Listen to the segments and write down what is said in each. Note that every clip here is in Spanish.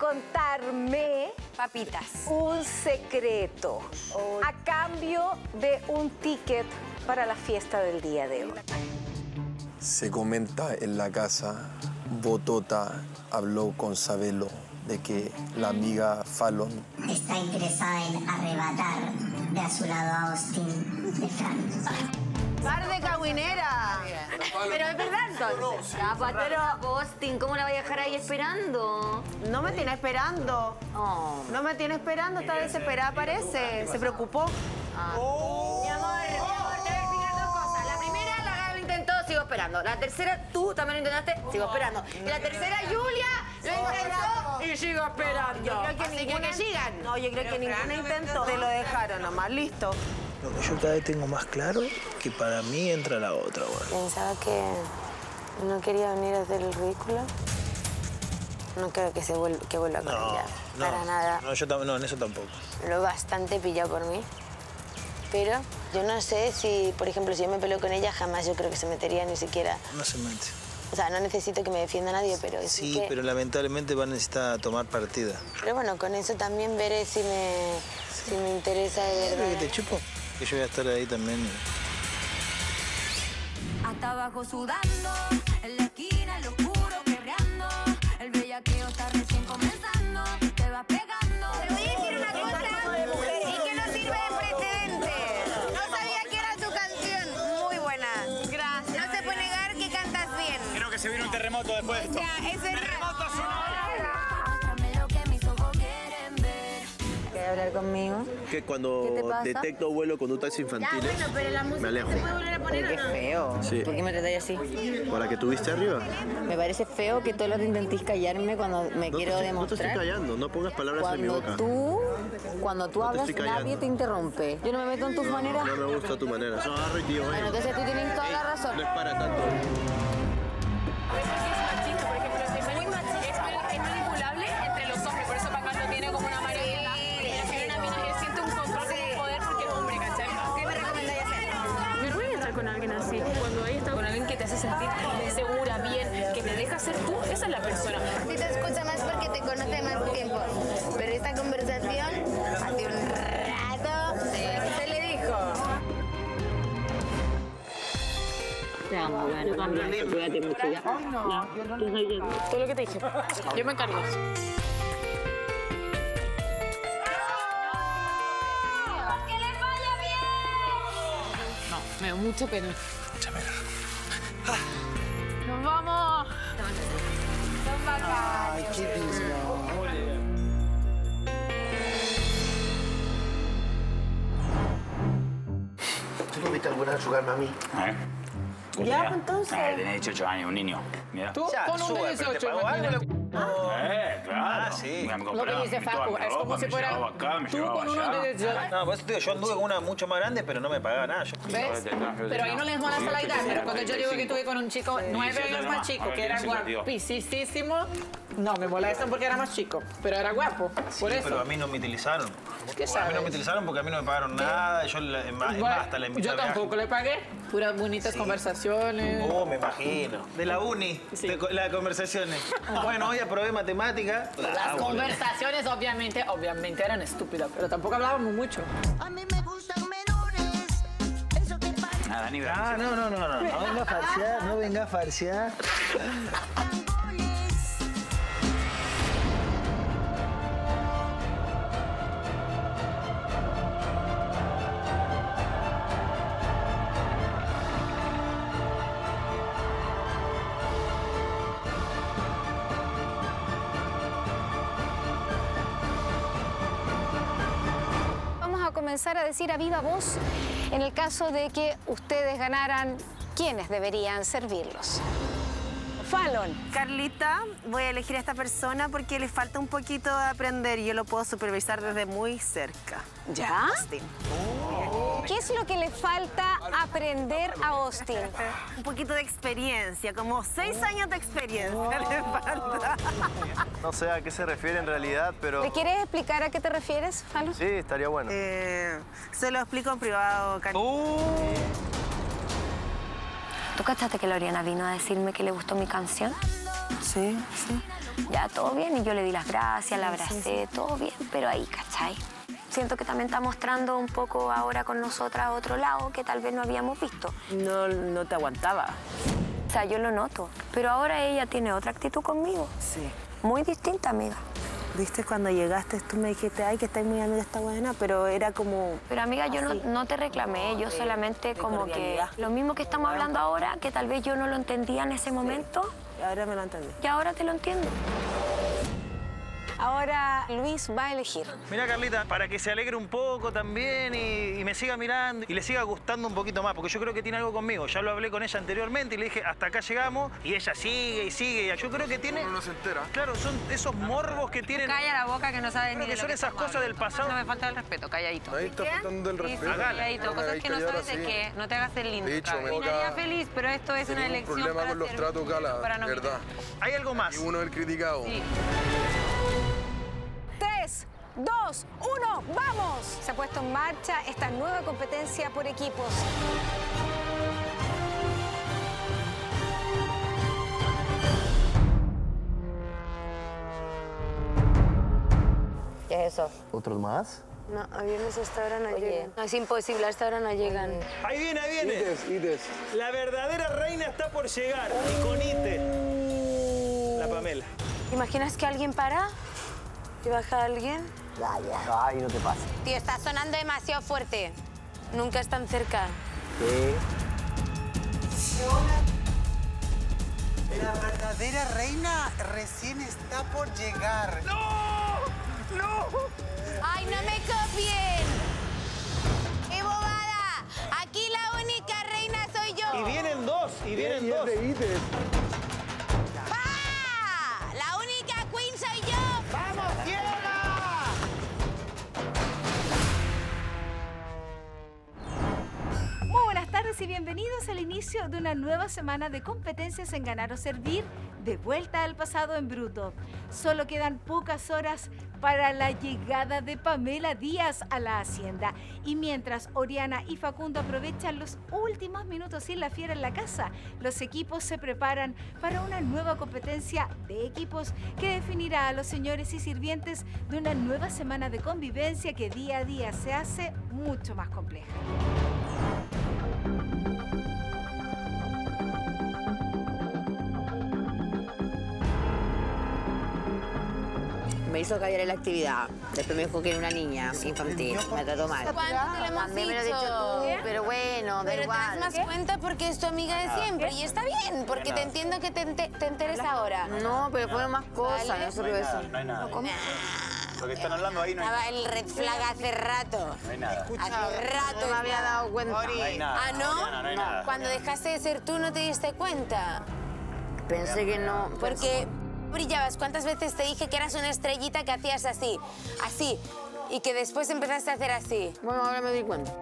contarme Papitas. un secreto a cambio de un ticket para la fiesta del día de hoy. Se comenta en la casa, Botota habló con Sabelo de que la amiga Fallon está interesada en arrebatar de a su lado a Austin de Fran. ¡Par de caguinera! Pero es verdad entonces. Ya, pero Austin, ¿cómo la voy a dejar ahí esperando? No me tiene esperando. Oh. No me tiene esperando, está desesperada parece. Se preocupó. Mi amor, mi amor, te voy a explicar dos cosas. La primera, la Gaby lo intentó, sigo esperando. La tercera, tú también lo intentaste, sigo esperando. Y la tercera, Julia lo intentó y sigo esperando. Yo creo que Así ninguna- que sigan. No, yo creo que ningún intento. Te lo dejaron nomás, listo. Lo que yo cada vez tengo más claro que para mí entra la otra, bueno. Pensaba que no quería venir a hacer el ridículo. No creo que se vuelva, que vuelva con No, ella. no, Para nada. No, yo no, en eso tampoco. Lo bastante pillado por mí. Pero yo no sé si, por ejemplo, si yo me peleo con ella, jamás yo creo que se metería ni siquiera. No se mete. O sea, no necesito que me defienda nadie, pero sí, que- pero lamentablemente va a necesitar tomar partida. Pero bueno, con eso también veré si me, si me interesa de ¿Quieres verdad. que te chupo? Que yo voy a estar ahí también. Hasta abajo sudando, en la esquina, en lo oscuro, perreando. El bellaqueo está recién comenzando, te va pegando. Te voy a decir una cosa y que no sirve de precedente. No sabía que era tu canción. Muy buena. Gracias. No se puede negar que cantas bien. Creo que se vino un terremoto después de O esto. sea, es verdad. Hablar conmigo? Que cuando detecto vuelo conductas infantiles, pero la me alejo. volver a poner Qué feo. Sí. ¿Por qué me tratáis así? ¿Para que tuviste arriba? Me parece feo que todo lo que intentéis callarme cuando me No te, quiero estoy, no te estoy demostrar. callando, no pongas palabras en mi Cuando boca. tú, cuando tú No hablas, nadie te interrumpe. Yo no me meto en tus maneras. No me gusta tu manera. No, agarro y tío, Bueno, entonces tú tienes toda la razón. No es para tanto. Amo, Yo también. Cuídate mucho ya. Todo lo que te dije. Yo me encargo. ¡Que le vaya bien! No, me da mucha pena. ¡Nos vamos! Son bacanes. Ay, qué lindo. ¿Tú no viste alguna a mí? ¿Eh? Ya, pues, entonces. Ah, tenés 18 años, un niño. Mira. Tú con un de 18, imagínate. Eh, claro. Ah, sí. Me Lo que compraba dice Facu, es como ropa, si me fuera llevaba acá, me tú llevaba con uno allá. de 18. No, por eso te digo, yo anduve con una mucho más grande, pero no me pagaba nada. Yo- ¿Ves? Pero ahí no les molesta la edad, pero cuando yo digo que estuve con un chico nueve 17 años más chico, A que era 52. guapísimo, no me molestan porque era más chico, pero era guapo, por Sí, eso. pero a mí no me utilizaron. ¿Qué A mí sabes? no me utilizaron porque a mí no me pagaron nada. Yo, la- es más, es Bueno, más, hasta la invité yo a viaje. tampoco le pagué, puras bonitas conversaciones. Oh, me imagino. De la uni, de co- las conversaciones. Bueno, hoy aprobé matemática. Las Ah, boludo. conversaciones obviamente, obviamente eran estúpidas, pero tampoco hablábamos mucho. A mí me gustan menores. Eso te parece Ah, Dani Ah, no, no, no, no. No venga a farsear, no venga a farsear. A decir a viva voz en el caso de que ustedes ganaran, ¿quiénes deberían servirlos? Fallon. Carlita, voy a elegir a esta persona porque le falta un poquito de aprender y yo lo puedo supervisar desde muy cerca. ¿Ya? Austin. ¿Qué es lo que le falta aprender a Austin? Un poquito de experiencia, como seis años de experiencia le falta. No sé a qué se refiere en realidad, pero ¿Le quieres explicar a qué te refieres, Fallon? sí, estaría bueno. Eh, se lo explico en privado, Carlita. ¿Tú cachaste que Loriana vino a decirme que le gustó mi canción? Sí, sí. Ya, todo bien, y yo le di las gracias, la abracé, todo bien, pero ahí, ¿cachai? Siento que también está mostrando un poco ahora con nosotras otro lado que tal vez no habíamos visto. No, no te aguantaba. O sea, yo lo noto, pero ahora ella tiene otra actitud conmigo. Sí. Muy distinta, amiga. ¿Viste cuando llegaste tú me dijiste, ay, que estás muy amiga esta buena, pero era como... Pero amiga, yo no, no te reclamé, yo solamente como que lo mismo que estamos hablando ahora, que tal vez yo no lo entendía en ese momento, Ahora me lo entendí. y ahora te lo entiendo. Ahora Luis va a elegir. Mira, Carlita, para que se alegre un poco también y, y me siga mirando y le siga gustando un poquito más, porque yo creo que tiene algo conmigo. Ya lo hablé con ella anteriormente y le dije, hasta acá llegamos, y ella sigue y sigue. Y yo creo que tiene. Uno no se entera. Claro, son esos morbos que tienen. Calla la boca que no sabes Creo ni que de lo son que esas cosas del pasado. No me falta el respeto, calladito. Ahí está faltando el respeto. calladito, No cosas que no sabes de qué. No te hagas el lindo. Dicho, me feliz, pero esto es una elección problema para con los tratos, Gala, no verdad. Hay algo más. Y uno el criticado. Sí. 3, 2, 1, ¡vamos! Se ha puesto en marcha esta nueva competencia por equipos. ¿Qué es eso? ¿Otros más? No, a viernes a esta hora no llegan. No, es imposible, a esta hora no llegan. Ahí viene, ahí viene. Ites, Ites. La verdadera reina está por llegar. Y con Ite. La Pamela. ¿Te imaginas que alguien para? ¿Y baja alguien? Ay, no te pases. Tío, está sonando demasiado fuerte. Nunca están cerca. La verdadera reina recién está por llegar. ¡Ay, no me copien! ¡Qué bobada! Aquí la única reina soy yo. Y vienen dos, y vienen Y es dos. Y bienvenidos al inicio de una nueva semana de competencias en ganar o servir, de vuelta al pasado en bruto. Solo quedan pocas horas para la llegada de Pamela Díaz a la Hacienda. Y mientras Oriana y Facundo aprovechan los últimos minutos sin la fiera en la casa, los equipos se preparan para una nueva competencia de equipos que definirá a los señores y sirvientes de una nueva semana de convivencia que día a día se hace mucho más compleja. Me hizo en la actividad. Después me dijo que era una niña infantil. Me trató mal. ¿Cuándo te lo hemos También me lo dicho? tú, pero bueno, da Pero te igual. das más cuenta porque es tu amiga de siempre y está bien, porque te entiendo que te, ente- te enteres ahora. No, pero fueron más cosas, Vale. no solo eso. No hay nada. Lo que están hablando ahí no hay Estaba nada. el red flag hace rato. No hay nada. Hace rato. No me había dado cuenta. No hay nada. Ah, ¿no? No, no hay nada. Cuando dejaste de ser tú no te diste cuenta. Pensé que no. Porque brillabas. ¿Cuántas veces te dije que eras una estrellita que hacías así, así, y que después empezaste a hacer así? Bueno, ahora me doy cuenta.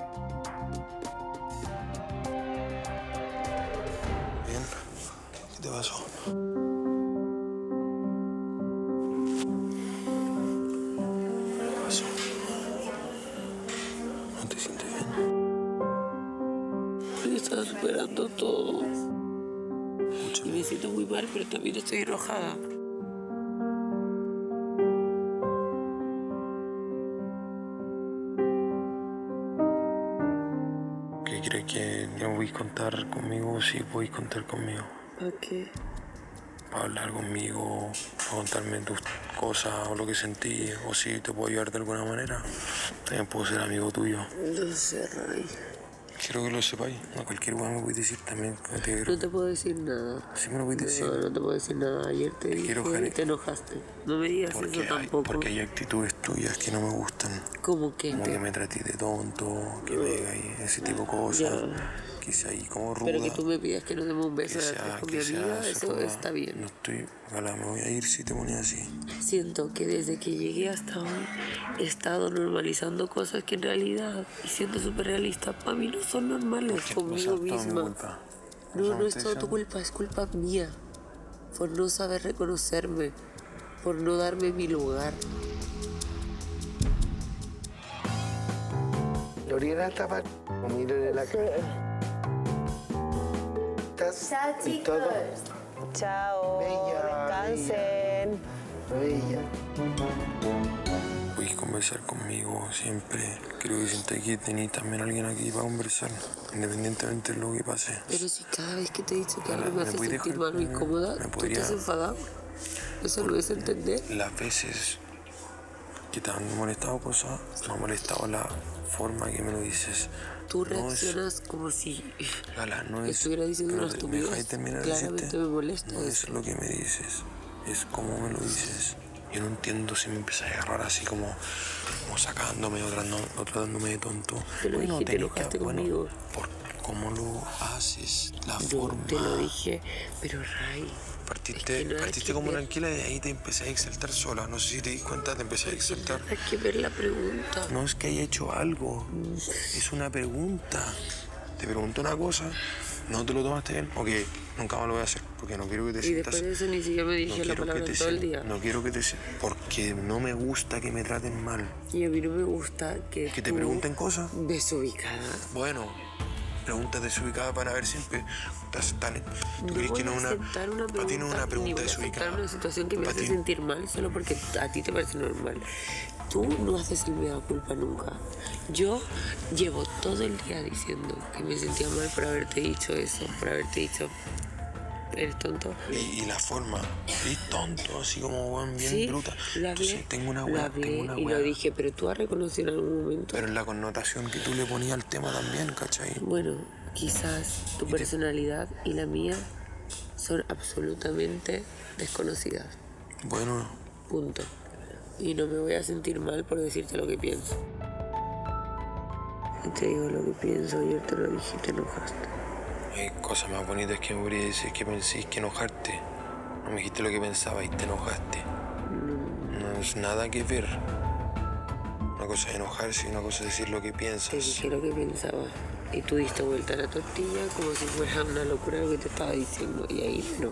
Bien. ¿Qué te pasó? ¿Qué pasó? ¿No te sientes bien? Estaba superando todo. Y me siento muy mal, pero también estoy enojada. Que no voy a contar conmigo sí voy a contar conmigo? ¿Para qué? Para hablar conmigo, para contarme tus cosas o lo que sentí, o si te puedo ayudar de alguna manera. También puedo ser amigo tuyo. No sé, Ray. Quiero que lo sepáis. A cualquier weón me voy a decir también te No te puedo decir nada. Sí me lo decir. No, no te puedo decir nada. Ayer te, dije y te enojaste. No me digas Porque eso hay, tampoco. porque hay actitudes tuyas que no me gustan. ¿Cómo que? Como que me trates de tonto, que me digas ese tipo de cosas. Que sea ahí como ruda. Pero que tú me pidas que nos demos un beso sea- atrás con mi amiga, eso ruda. está bien. No estoy... Ojalá me voy a ir si te pones así. Siento que desde que llegué hasta hoy he estado normalizando cosas que en realidad, y siendo súper realista, para mí no son normales conmigo toda mi misma. culpa. No, no es todo tu culpa, es culpa mía. Por no saber reconocerme, por no darme mi lugar. Lorena estaba miren en la cara. Estás y todo. Chao. Descansen. Bella. Puedes conversar conmigo siempre. Creo que siento que tenés también alguien aquí para conversar, independientemente de lo que pase. Pero si cada vez que te he dicho que algo me ¿Me hace sentir dejar mal o incómoda, ¿Me tú podría- te has enfadado. Eso lo es entender. Las veces que te han molestado cosas, me ha molestado la forma que me lo dices. Tú No es- reaccionas como si Lala, no es. estuviera diciendo una te- ¿me dejas estupidez. Claramente decirte? me molesta No es lo que me dices, es cómo me lo dices. Yo no entiendo si me empiezas a agarrar así como, como sacándome o o tratándome de tonto. Te lo Bueno, dije, te enojaste bueno, conmigo. por cómo lo haces, la Yo forma. te lo dije, pero Ray, Partiste, partiste que como ver. tranquila y de ahí te empecé a exaltar sola. No sé si te di cuenta, te empecé a exaltar. hay que ver la pregunta. No es que haya hecho algo, es una pregunta. Te pregunto una cosa, no te lo tomaste bien, ok, nunca más lo voy a hacer, porque no quiero que te Y sientas... después de eso ni siquiera me dije la quiero que palabra todo el día. No quiero que te... Porque no me gusta que me traten mal. Y a mí no me gusta que. Que te tú pregunten cosas. Desubicada. Bueno, preguntas desubicadas para ver siempre... Estás tan... ¿Tú crees que no a una... ti no una pregunta a desubicada. una situación que me hace ti- sentir mal solo porque a ti te parece normal. Tú no haces el mea culpa nunca. Yo llevo todo el día diciendo que me sentía mal por haberte dicho eso, por haberte dicho, eres tonto. Y, y la forma, y tonto, así como weón, bien Sí, bruta. hablé, Entonces tengo una weá, tengo una y lo dije, pero tú has reconocido en algún momento. Pero en la connotación que tú le ponías al tema también, ¿cachai? Bueno, quizás tu personalidad y la mía son absolutamente desconocidas. Bueno, Punto. Y no me voy a sentir mal por decirte lo que pienso. Y te digo lo que pienso, ayer te lo dije y te enojaste. Hay cosas más bonitas que me podría decir que pensís que enojarte. No me dijiste lo que pensaba y te enojaste. No es nada que ver. Una cosa es enojarse y una cosa es decir lo que Te piensas. dije lo que pensaba. Y tú diste vuelta a la tortilla como si fuera una locura lo que te estaba diciendo. Y ahí no.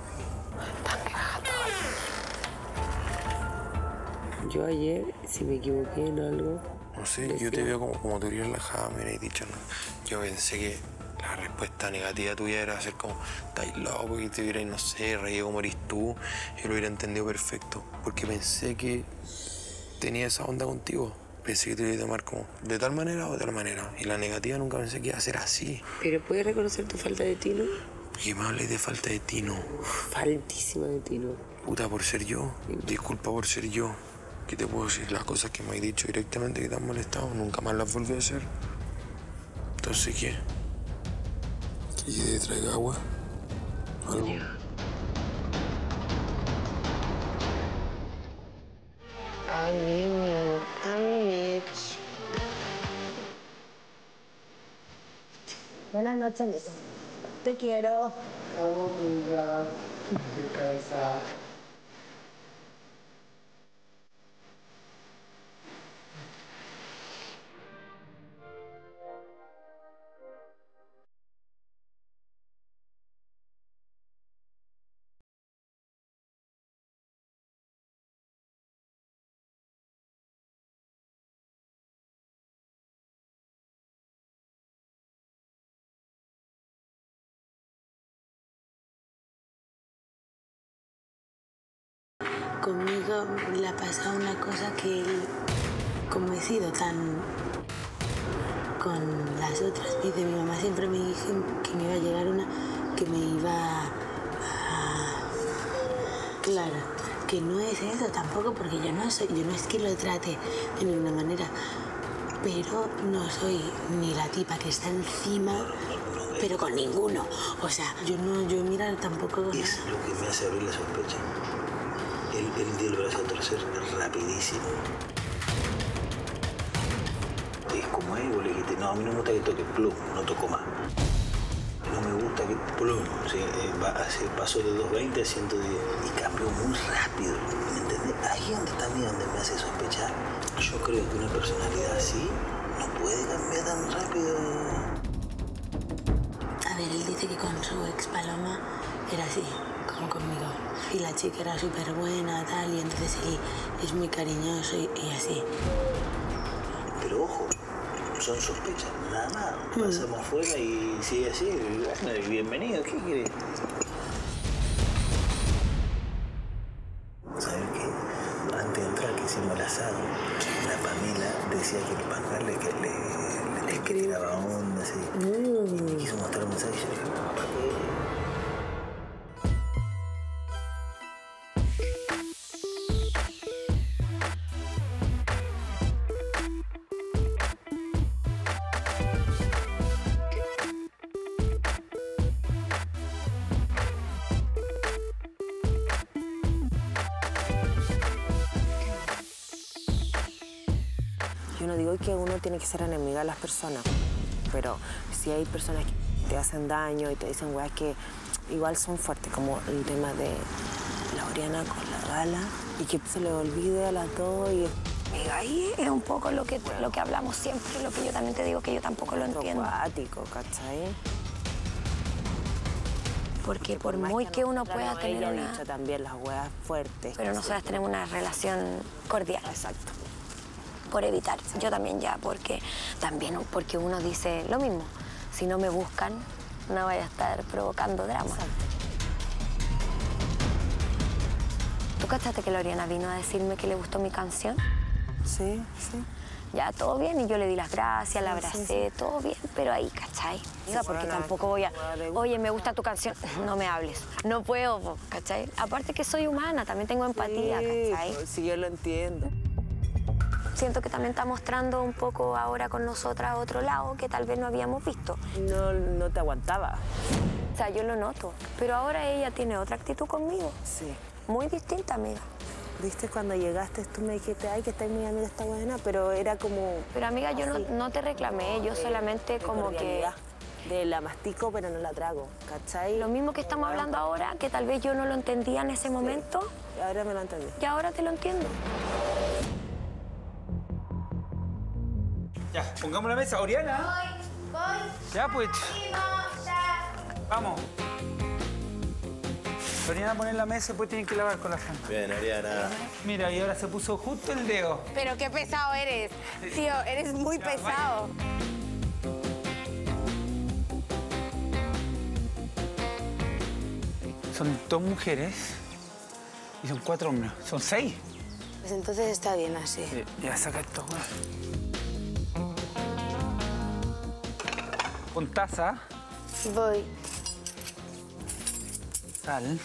Yo ayer, si me equivoqué en algo, No sé, yo te veo como, como tú relajada, me hubieras dicho, no. Yo pensé que la respuesta negativa tuya era hacer como, estáis loco, y te hubieras, no sé, reído como eres tú, yo lo hubiera entendido perfecto, porque pensé que tenía esa onda contigo. Pensé que te iba a tomar como de tal manera o de tal manera. Y la negativa nunca pensé que iba a ser así. pero puedes reconocer tu falta de tino. Porque me hables de falta de tino. Faltísima de tino. Puta, por ser yo. Disculpa por ser yo. ¿Qué te puedo decir? Las cosas que me has dicho directamente que te han molestado, nunca más las volví a hacer. Entonces, ¿qué? ¿Que yo te traiga agua? ¿Algo? Ay, Buenas noches. Te quiero. Conmigo le ha pasado una cosa que como he sido tan con las otras veces, mi mamá siempre me dijo que me iba a llegar una que me iba a... Claro, que no es eso tampoco, porque yo no soy, yo no es que lo trate de ninguna manera, pero no soy ni la tipa que está encima, pero con ninguno. O sea, yo no, yo mirar tampoco... Es lo que me hace abrir la sospecha. El brazo rapidísimo. Es como ahí, vos le dijiste, no, a mí no me gusta que toque plum, no toco más. No me gusta que plum, sí, eh, va, hace, pasó de 220 a 110 y cambió muy rápido, ¿me entendés? Ahí es donde mí, donde me hace sospechar. Yo creo que una personalidad así no puede cambiar tan rápido. A ver, él dice que con su ex Paloma era así, como conmigo y la chica era súper buena, tal, y entonces él es muy cariñoso y, así. Pero ojo, son sospechas, nada más. Mm. Pasamos mm. fuera y sigue así, bueno, bienvenido, ¿qué quiere? ¿Sabes qué? Antes de entrar que hicimos el asado, la Pamela decía que el pancarle que que uno tiene que ser enemiga de las personas, pero si hay personas que te hacen daño y te dicen weas que igual son fuertes, como el tema de la Oriana con la gala, y que se le olvide a las dos y Amiga, ahí es un poco lo que, lo que hablamos siempre, lo que yo también te digo que yo tampoco lo entiendo. acuático, ¿cachai? Porque por muy que uno pueda tener una... dicho también las weas fuertes. Pero nosotras tenemos una relación cordial. Exacto. Por evitar. Yo también ya, porque también porque uno dice lo mismo. Si no me buscan, no vaya a estar provocando drama. ¿Tú cachaste que Loriana vino a decirme que le gustó mi canción? Sí, sí. Ya, todo bien, y yo le di las gracias, la Sí, sí, abracé, todo bien, pero ahí, ¿cachai? Amiga, porque tampoco voy a, oye, me gusta tu canción, no me hables. No puedo, ¿cachai? Aparte que soy humana, también tengo empatía, ¿cachai? pues, sí, yo lo entiendo. Siento que también está mostrando un poco ahora con nosotras otro lado que tal vez no habíamos visto. No, no te aguantaba. O sea, yo lo noto. Pero ahora ella tiene otra actitud conmigo. Sí. Muy distinta, amiga. Viste, cuando llegaste tú me dijiste, ay, que está muy amiga esta buena, pero era como... Pero amiga, yo no, no te reclamé, yo de- solamente de como que... De la mastico, pero no la trago, ¿cachai? Lo mismo que estamos hablando ahora, que tal vez yo no lo entendía en ese momento, Ahora me lo entendí. y ahora te lo entiendo. Ya, pongamos la mesa. Oriana. Ya, pues. Vamos. Oriana, poner la mesa y después tienen que lavar con la gente. Bien, Ariana. Mira, y ahora se puso justo el dedo. Pero qué pesado eres. Tío, eres muy pesado. Son dos mujeres y son cuatro hombres. Son seis. Pues entonces está bien así. Eh, Ya, saca esto, Con taza, Voy. sal.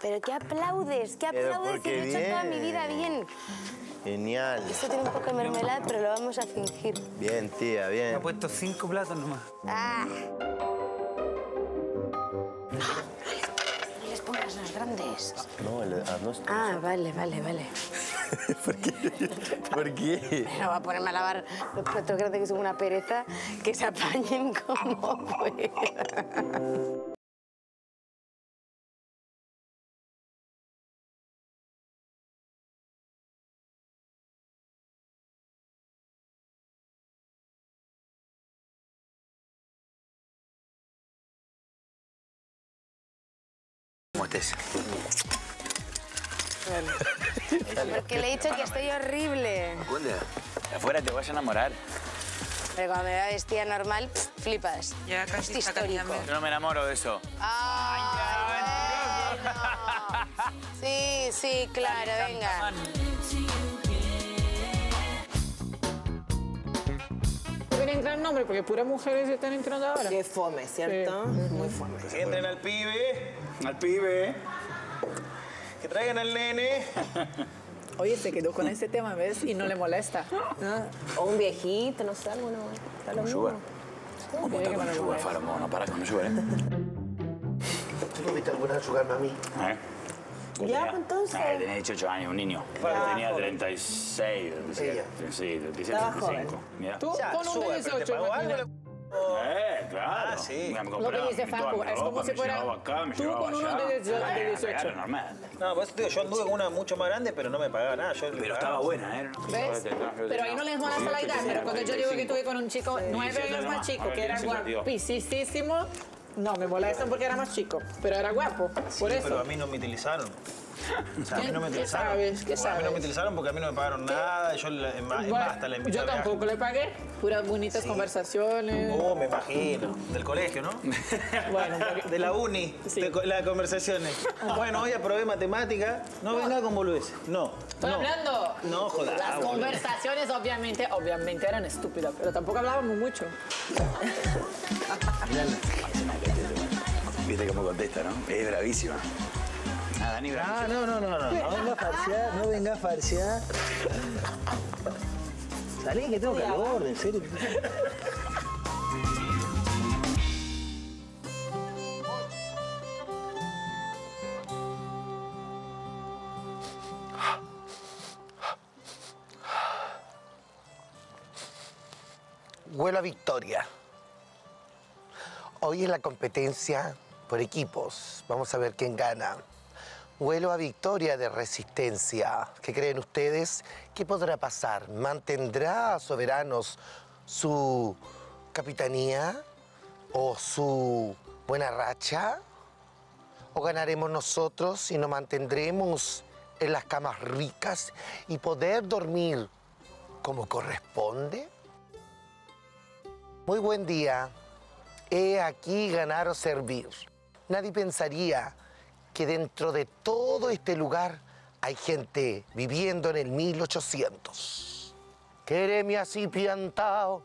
¿Pero qué aplaudes? ¿Qué aplaudes? Que lo he hecho toda mi vida bien. Genial. Esto tiene un poco de mermelada, pero lo vamos a fingir. Bien, tía, Me bien. ha puesto cinco platos nomás. Ah, No, ah, no vale, vale, vale. ¿Por qué? ¿Por qué? Pero va a ponerme a lavar los platos grandes que son una pereza, que se apañen como puedan. Porque le he dicho que estoy horrible. Afuera te vas a enamorar. Pero cuando me vea vestida normal, pff, flipas. Ya casi está histórico. Yo no me enamoro de eso. Ay, bueno. Sí, sí, claro, venga. Quieren entrar nombre porque puras mujeres están entrando ahora. Qué fome, ¿cierto? Muy fome. Que entren al pibe. Al pibe. Que traigan al nene. Oye, se quedó con ese tema, ¿ves? Y no le molesta. O un viejito, no sé, alguno. Está lo mismo. Sugar. ¿Cómo está con el sugar, Falomo? No para con el sugar, ¿eh? ¿Tú no viste alguna a mí? ¿Eh? Ya, pues, entonces. Ah, tenía 18 años, un niño. Estaba tenía joven. 36, 37. Sí, 37, Estaba 35. Mira. Tú con un sube, de pero te 18, pagó algo, imagínate. Eh, claro. Ah, sí. Me Lo que dice Facu, es como si fuera llevaba acá, me tú llevaba con uno de 18, de Eh, 18. Claro, normal. No, por eso te digo, yo anduve con una mucho más grande, pero no me pagaba nada. Yo Pero estaba buena, ¿eh? ¿Ves? Pero ahí no les molesta la edad, pero cuando yo digo que estuve con un chico nueve 17 años más chico, que era 17, tío. guapísimo, no me molestan porque era más chico, pero era guapo, por Sí, eso. pero a mí no me utilizaron. O sea, a mí no me ¿Qué utilizaron. sabes? ¿Qué A mí no sabes? me utilizaron porque a mí no me pagaron nada. Yo, la- en más, en Bueno, más, hasta la invité yo tampoco le pagué. Puras bonitas conversaciones. Oh, me imagino. Del colegio, ¿no? Bueno, de la uni, de co- las conversaciones. Bueno, hoy aprobé matemática. No venga con boludeces. No. Estoy no. hablando. No, jodas. Las conversaciones obviamente, obviamente eran estúpidas, pero tampoco hablábamos mucho. Viste cómo contesta, ¿no? Es bravísima. Ah, Dani Ah, bravísima. no, no, no, no. No venga a farsear, no venga a farsear. Salí que tengo calor, en serio. Huelo a victoria. Hoy es la competencia por equipos. Vamos a ver quién gana. Huelo a victoria de resistencia. ¿Qué creen ustedes? ¿Qué podrá pasar? ¿Mantendrá a Soberanos su capitanía o su buena racha? ¿O ganaremos nosotros y nos mantendremos en las camas ricas y poder dormir como corresponde? Muy buen día. He aquí ganar o servir. Nadie pensaría que dentro de todo este lugar hay gente viviendo en el 1800. Quereme así piantao,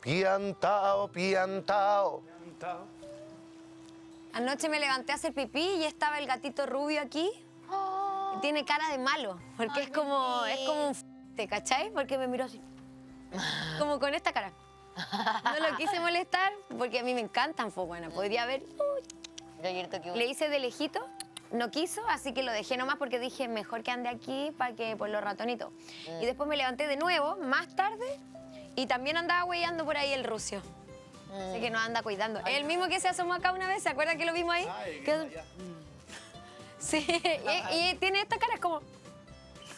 piantao, piantao. Anoche me levanté a hacer pipí y estaba el gatito rubio aquí. Y tiene cara de malo, porque es como, es como un f***te, ¿cachai? Porque me miró así. Como con esta cara. No lo quise molestar porque a mí me encantan, pues bueno, podría haber. Le hice de lejito, no quiso, así que lo dejé nomás porque dije mejor que ande aquí para que por los ratonitos. Mm. Y después me levanté de nuevo, más tarde, y también andaba huellando por ahí el rucio. Así que nos anda cuidando. El mismo que se asomó acá una vez, ¿se acuerdan que lo vimos ahí? Que- Sí, y, y tiene esta cara, es como...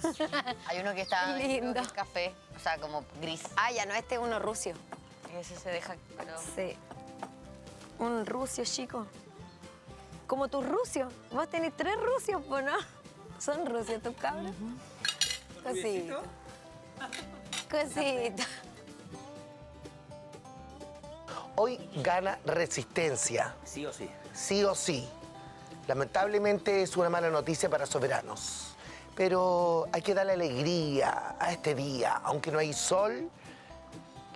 Hay uno que está Lindo. café, o sea, como gris. Ah, ya no, este es uno rucio. Ese se deja, pero... Sí. Un rucio chico. Como tus rucios. Vos tenés tres rucios, pues, ¿no? Son rucios tus cabros. Cosito. Cosito. Hoy gana resistencia. Sí o sí. Sí o sí. Lamentablemente es una mala noticia para soberanos. Pero hay que darle alegría a este día. Aunque no hay sol,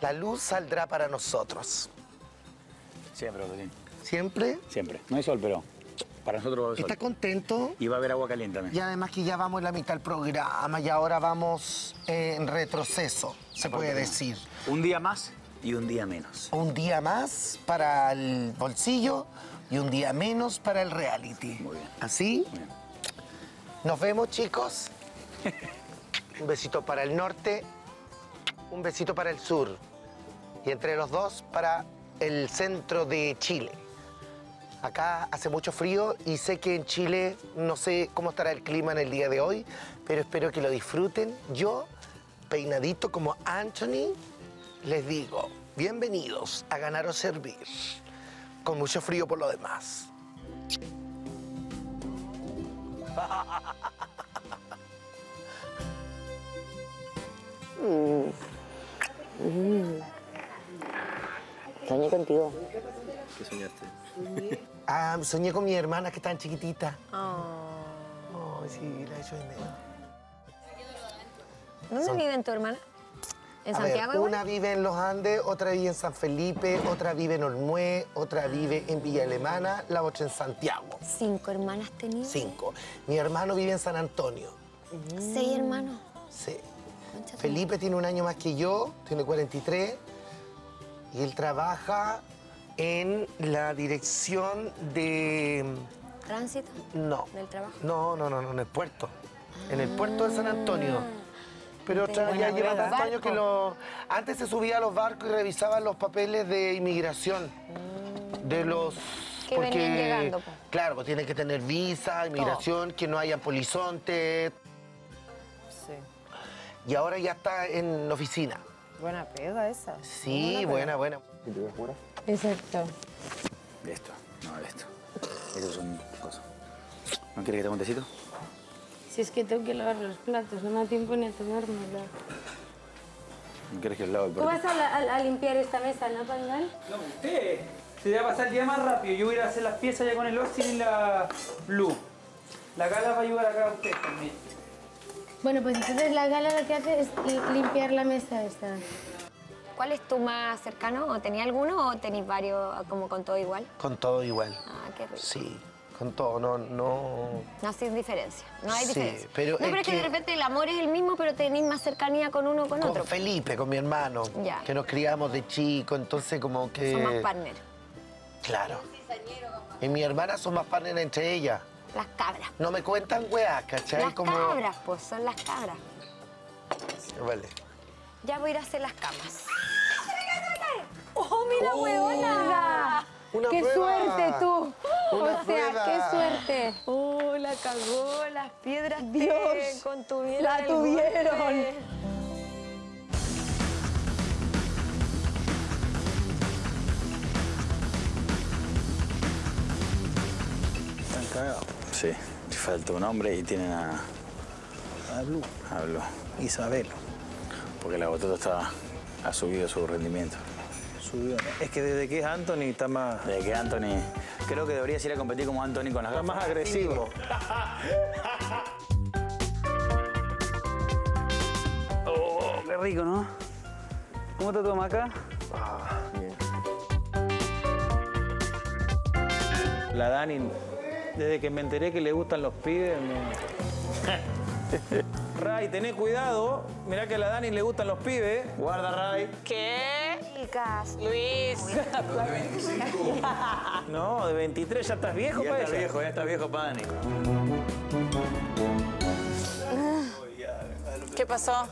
la luz saldrá para nosotros. Siempre, Botín. ¿Siempre? Siempre. No hay sol, pero para nosotros va a haber sol. ¿Está contento? Y va a haber agua caliente también. Y además que ya vamos en la mitad del programa y ahora vamos en retroceso, se puede decir. Un día más y un día menos. Un día más para el bolsillo y un día menos para el reality. Muy bien. ¿Así? Nos vemos, chicos. un besito para el norte, un besito para el sur. Y entre los dos para el centro de Chile. Acá hace mucho frío y sé que en Chile no sé cómo estará el clima en el día de hoy, pero espero que lo disfruten. Yo, peinadito como Anthony, les digo, bienvenidos a Ganar o Servir, con mucho frío por lo demás. Soñé contigo. ¿Qué soñaste? Ah, soñé con mi hermana que tan chiquitita. Oh. Oh, sí, la he hecho de menos. ¿Dónde Son- vive tu hermana? ¿En A Santiago una vive en Los Andes, otra vive en San Felipe, otra vive en Olmué, otra vive en Villa Alemana, la otra en Santiago. ¿Cinco hermanas tenía? Cinco. Mi hermano vive en San Antonio. Seis hermanos. Sí. Felipe tiene un año más que yo, tiene 43, y él trabaja en la dirección de... ¿Tránsito? No. ¿Del trabajo? No, no, no, no, en el puerto. En el puerto de San Antonio. Pero otra- Buena ya lleva tantos años que lo... Antes se subía a los barcos y revisaba los papeles de inmigración. De los... Que venían llegando. Claro, pues tienen que tener visa, inmigración, que no haya polizonte. Sí. Y ahora ya está en oficina. Buena pega esa. Sí, buena, buena. ¿Y te voy a jurar? Exacto. De esto, no de esto. Esto es un cosa. ¿No quieres que te un tecito? Si es que tengo que lavar los platos, no me da tiempo ni a tomármelo. ¿Quieres que lave el Tú vas a, la- a- a limpiar esta mesa, ¿no, Pangal? No, usted. Se va a pasar el día más rápido. Yo voy a ir a hacer las piezas ya con el Austin y la Blue. La Gala va a ayudar acá a usted también. Bueno, pues entonces la gala lo que hace es li- limpiar la mesa esta. ¿Cuál es tu más cercano? ¿O tenía alguno o tenéis varios como con todo igual? Con todo igual. Ah, qué rico. Sí, con todo, no, no. No, sin diferencia. No hay Sí, diferencia. pero no, es pero es que, de que- repente el amor es el mismo, pero tenéis más cercanía con uno o con, Con otro. Felipe, con mi hermano, Ya. que nos criamos de chico, entonces como que... Son más partner. Claro. Y mi hermana son más partner entre ellas. Las cabras. No me cuentan weas, ¿cachai? Las como... cabras, pues, son las cabras. Vale. Ya voy a ir a hacer las camas. ¡Oh, mira, huevona! Una ¡Qué prueba. suerte tú! Una o sea, prueba. qué suerte. ¡Oh, la cagó! Las piedras Dios, te contuvieron la tuvieron. golpe. Están cagados. Sí, le falta un hombre y tienen a. A Blue. A Blue. Isabel. Porque la botota está, ha subido su rendimiento. Subió. Es que desde que es Anthony está más. Desde que Anthony. Creo que deberías ir a competir como Anthony con las Está gafas. más agresivo. Oh, qué rico, ¿no? ¿Cómo te toma acá? La Dani, desde que me enteré que le gustan los pibes, me... Ray, tené cuidado. Mirá que a la Dani le gustan los pibes. Guarda, Ray. ¿Qué? Chicas. Luis. No, de 23 ya estás viejo Ya para está ella. viejo, ya está viejo para Dani. ¿Qué pasó?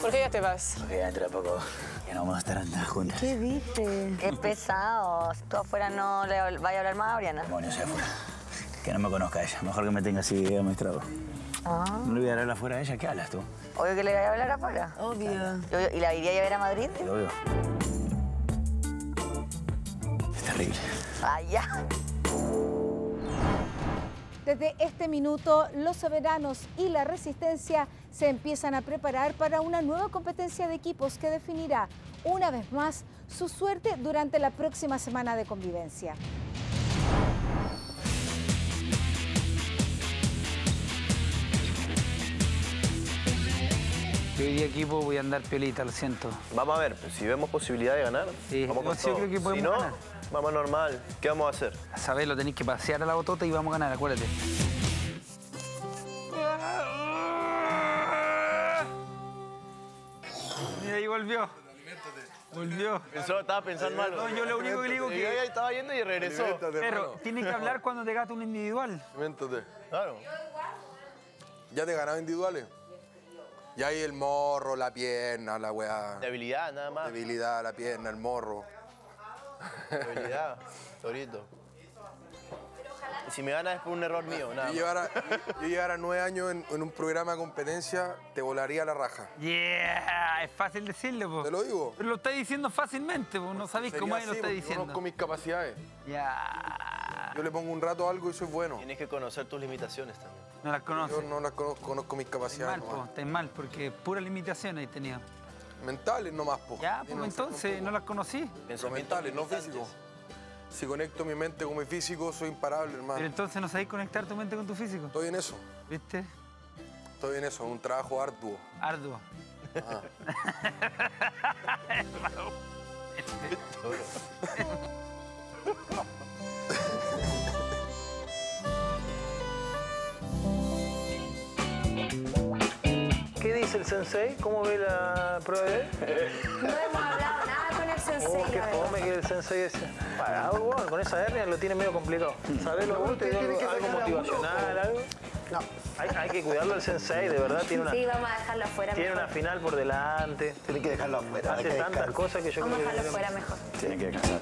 ¿Por qué ya te vas? Porque ya entra poco. Que no vamos a estar andas juntas. ¿Qué viste? Qué pesado. Tú afuera no le vaya a hablar más a Oriana. Demonios, sea afuera. Que no me conozca ella. Mejor que me tenga así administrado. Ah, No le voy a hablar afuera a ella. ¿Qué hablas tú? obvio que le vaya a hablar afuera. Obvio. Obvio. ¿Y la iría a ver a Madrid? Lo digo. Es terrible. Ah, ya. Desde este minuto, los soberanos y la resistencia se empiezan a preparar para una nueva competencia de equipos que definirá una vez más su suerte durante la próxima semana de convivencia. Hoy día equipo voy a andar piolita, lo siento. Vamos a ver, pues, si vemos posibilidad de ganar, Sí, vamos con creo todo. que podemos si no, ganar. vamos normal. ¿Qué vamos a hacer? A saber, lo tenéis que pasear a la botota y vamos a ganar, acuérdate. Y ahí volvió. Volvió. Pensó, estaba pensando mal. No, yo lo único que le digo que- Yo ya estaba yendo y regresó. Pero tienes que hablar cuando te gata un individual. Aliméntate. Claro. ¿Ya te ganado individuales? Ya hay el morro, la pierna, la weá. Debilidad, nada más. Debilidad, la pierna, el morro. Debilidad, Torito. Y si me ganas es por un error mío, nada Yo más. llevara, yo llevara nueve años en, en un programa de competencia, te volaría la raja. Yeah, es fácil decirlo, po. Te lo digo. Pero lo estáis diciendo fácilmente, po. No sabéis cómo es lo estáis diciendo. Conozco mis capacidades. Ya. Yo le pongo un rato a algo y soy bueno. Tienes que conocer tus limitaciones también. No las conoces. Yo no las conozco, conozco mis capacidades mal, po. mal, porque pura limitación hay tenido. Mentales nomás, po. Ya, pues entonces, no las conocí. Pero mentales, no físicos. Si conecto mi mente con mi físico, soy imparable, hermano. Pero entonces no sabéis conectar tu mente con tu físico. Estoy en eso. ¿Viste? Estoy en eso, en un trabajo arduo. Arduo. Ajá. dice el sensei? ¿Cómo ve la prueba de No hemos hablado nada con el sensei. Oh, qué fome que el sensei ese. Para, bueno, con esa hernia lo tiene medio complicado. ¿Sabes lo que dio algo, algo motivacional, algo? No. Hay, hay que cuidarlo al sensei, de verdad. Tiene una, Sí, vamos a dejarlo afuera tiene mejor. una final por delante. Tiene que dejarlo afuera. Hace que tantas cosas que yo Vamos a creo que... dejarlo afuera mejor. Tiene que descansar.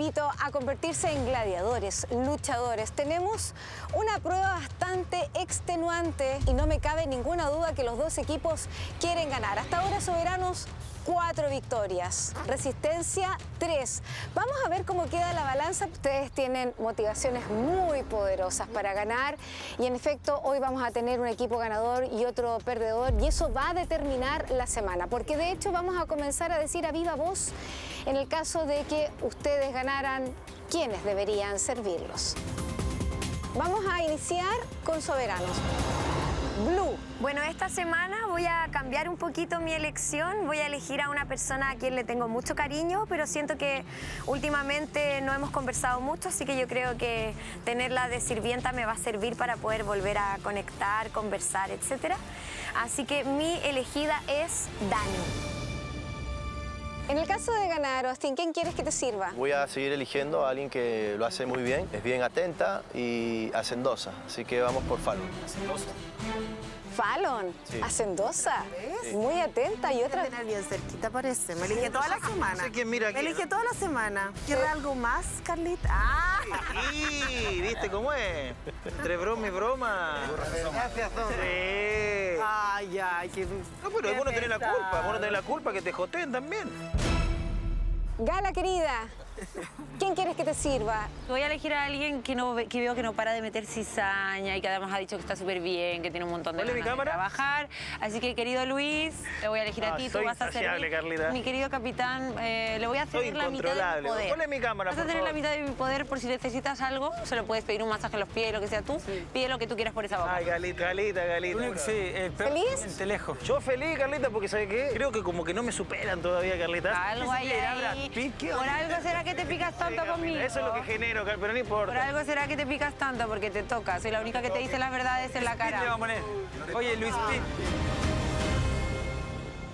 Invito a convertirse en gladiadores, luchadores. Tenemos una prueba bastante extenuante y no me cabe ninguna duda que los dos equipos quieren ganar. Hasta ahora, soberanos, cuatro victorias. Resistencia, tres. Vamos a ver cómo queda la balanza. Ustedes tienen motivaciones muy poderosas para ganar y en efecto hoy vamos a tener un equipo ganador y otro perdedor y eso va a determinar la semana porque de hecho vamos a comenzar a decir a viva voz en el caso de que ustedes ganaran, ¿quiénes deberían servirlos? Vamos a iniciar con soberanos. Blue. Bueno, esta semana voy a cambiar un poquito mi elección. Voy a elegir a una persona a quien le tengo mucho cariño, pero siento que últimamente no hemos conversado mucho, así que yo creo que tenerla de sirvienta me va a servir para poder volver a conectar, conversar, etc. Así que mi elegida es Dani. En el caso de ganar, Austin, ¿quién quieres que te sirva? Voy a seguir eligiendo a alguien que lo hace muy bien, es bien atenta y hacendosa. Así que vamos por Fallon. Fallon, Sí. hacendosa, muy atenta y otra... tener bien cerquita parece. Me elige toda la semana. No sé mira Me elige toda la semana. ¿Quiere algo más, Carlita? ¡Ah! Y, ¿viste cómo es? Entre broma y broma. Gracias, don. Sí. Ay, ay, qué... No, pero es bueno tener la culpa, bueno tener la culpa que te joteen también. Gala, querida, ¿quién quieres que te sirva? Voy a elegir a alguien que, no, ve- que veo que no para de meter cizaña y que además ha dicho que está súper bien, que tiene un montón de ¿Cuál es mi ganas de cámara? trabajar. Así que, querido Luis, te voy a elegir a Ah, ti. Tú soy vas a ser Carlita. mi querido capitán. eh, le voy a ceder la mitad de mi poder. ¿Cuál es mi cámara, Vas a por tener la mitad de mi poder por si necesitas algo. Se lo puedes pedir un masaje en los pies, lo que sea tú. Pide lo que tú quieras por esa boca. Ay, Galita, Galita, Galita. Sí, peor ¿Feliz? cliente lejos. Yo feliz, Carlita, porque ¿sabes qué? Creo que como que no me superan todavía, Carlita. Algo ahí. Por algo será que te picas tanto conmigo. Eso es lo que genero, pero no importa. Por algo será que te picas tanto porque te toca. Soy la única que te dice las verdades en la Pit le vamos a cara. poner. Oye, Luis Pit.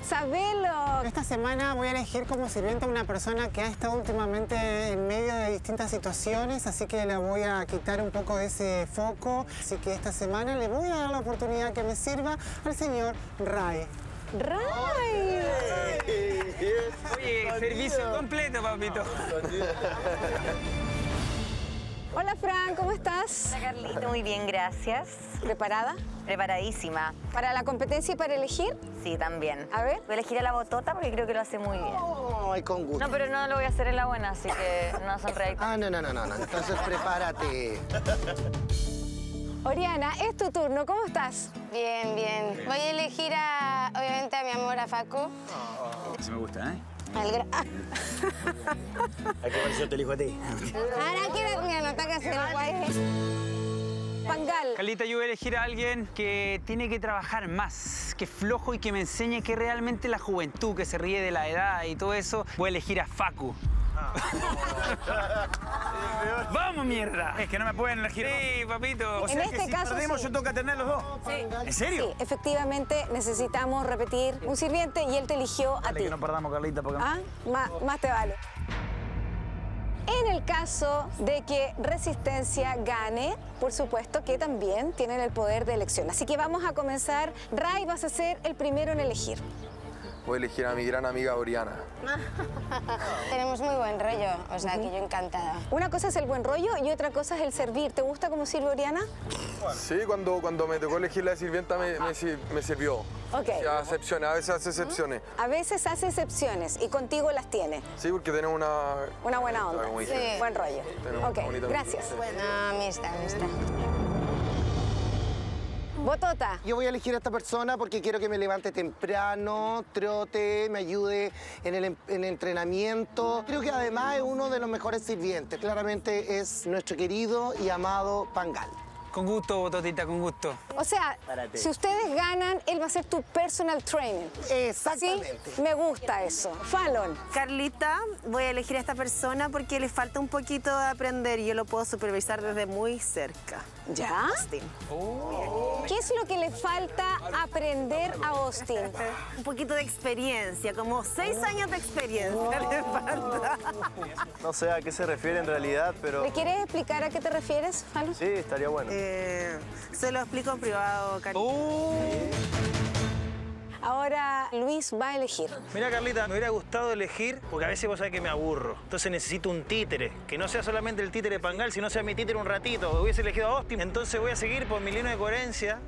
Sabelo. Esta semana voy a elegir como sirvienta a una persona que ha estado últimamente en medio de distintas situaciones, así que le voy a quitar un poco de ese foco. Así que esta semana le voy a dar la oportunidad que me sirva al señor Ray. ¡Ray! Oye, servicio completo, papito. Hola, Fran, ¿cómo estás? Hola Carlito, muy bien, gracias. ¿Preparada? Preparadísima. ¿Para la competencia y para elegir? Sí, también. A ver. Voy a elegir a la botota porque creo que lo hace muy bien. Ay, con gusto. No, pero no lo voy a hacer en la buena, así que no sonreí. Ah, no, no, no, no, no. Entonces prepárate. Oriana, es tu turno, ¿cómo estás? Bien, bien. Voy a elegir a, obviamente, a mi amor, a Faco. Sí me gusta, ¿eh? Al gra- ¿A qué pareció te elijo a ti? Ahora quiero que no toques el guay. Pangal. Carlita, yo voy a elegir a alguien que tiene que trabajar más, que es flojo y que me enseñe que realmente la juventud, que se ríe de la edad y todo eso. Voy a elegir a Facu. ¡Vamos, mierda! Es que no me pueden elegir. Sí, papito. En este caso, sí. yo tengo que tener los dos. ¿En serio? Sí, efectivamente necesitamos repetir un sirviente y él te eligió a ti. que no perdamos, Carlita, porque... Ah, más, más te vale. En el caso de que Resistencia gane, por supuesto que también tienen el poder de elección. Así que vamos a comenzar. Ray, vas a ser el primero en elegir. Voy a elegir a mi gran amiga Oriana. Tenemos muy buen rollo, o sea que yo encantada. Una cosa es el buen rollo y otra cosa es el servir. ¿Te gusta cómo sirve Oriana? Sí, cuando, cuando me tocó elegir la sirvienta me, me, me sirvió. Ok. O sea, excepciones, a veces hace excepciones. A veces hace excepciones y contigo las tiene. Sí, porque tenemos una... Una buena onda. Buen rollo. Tenemos Ok, gracias. No, amistad, amistad. Botota. Yo voy a elegir a esta persona porque quiero que me levante temprano, trote, me ayude en el, en el entrenamiento. Creo que además es uno de los mejores sirvientes. Claramente es nuestro querido y amado Pangal. Con gusto, Bototita, con gusto. O sea, Párate. si ustedes ganan, él va a ser tu personal trainer. Exactamente. ¿Sí? Me gusta eso. Fallon. Carlita, voy a elegir a esta persona porque le falta un poquito de aprender y yo lo puedo supervisar desde muy cerca. ¿Ya? Austin. ¿Qué es lo que le falta aprender a Austin? Un poquito de experiencia, como seis años de experiencia le falta. No sé a qué se refiere en realidad, pero ¿Le quieres explicar a qué te refieres, Fallon? sí, estaría bueno. Eh, se lo explico en privado, Carlita. Ahora Luis va a elegir. Mira, Carlita, me hubiera gustado elegir, porque a veces vos sabés que me aburro. Entonces necesito un títere, que no sea solamente el títere pangal, sino sea mi títere un ratito. Hubiese elegido a Austin, entonces voy a seguir por mi línea de coherencia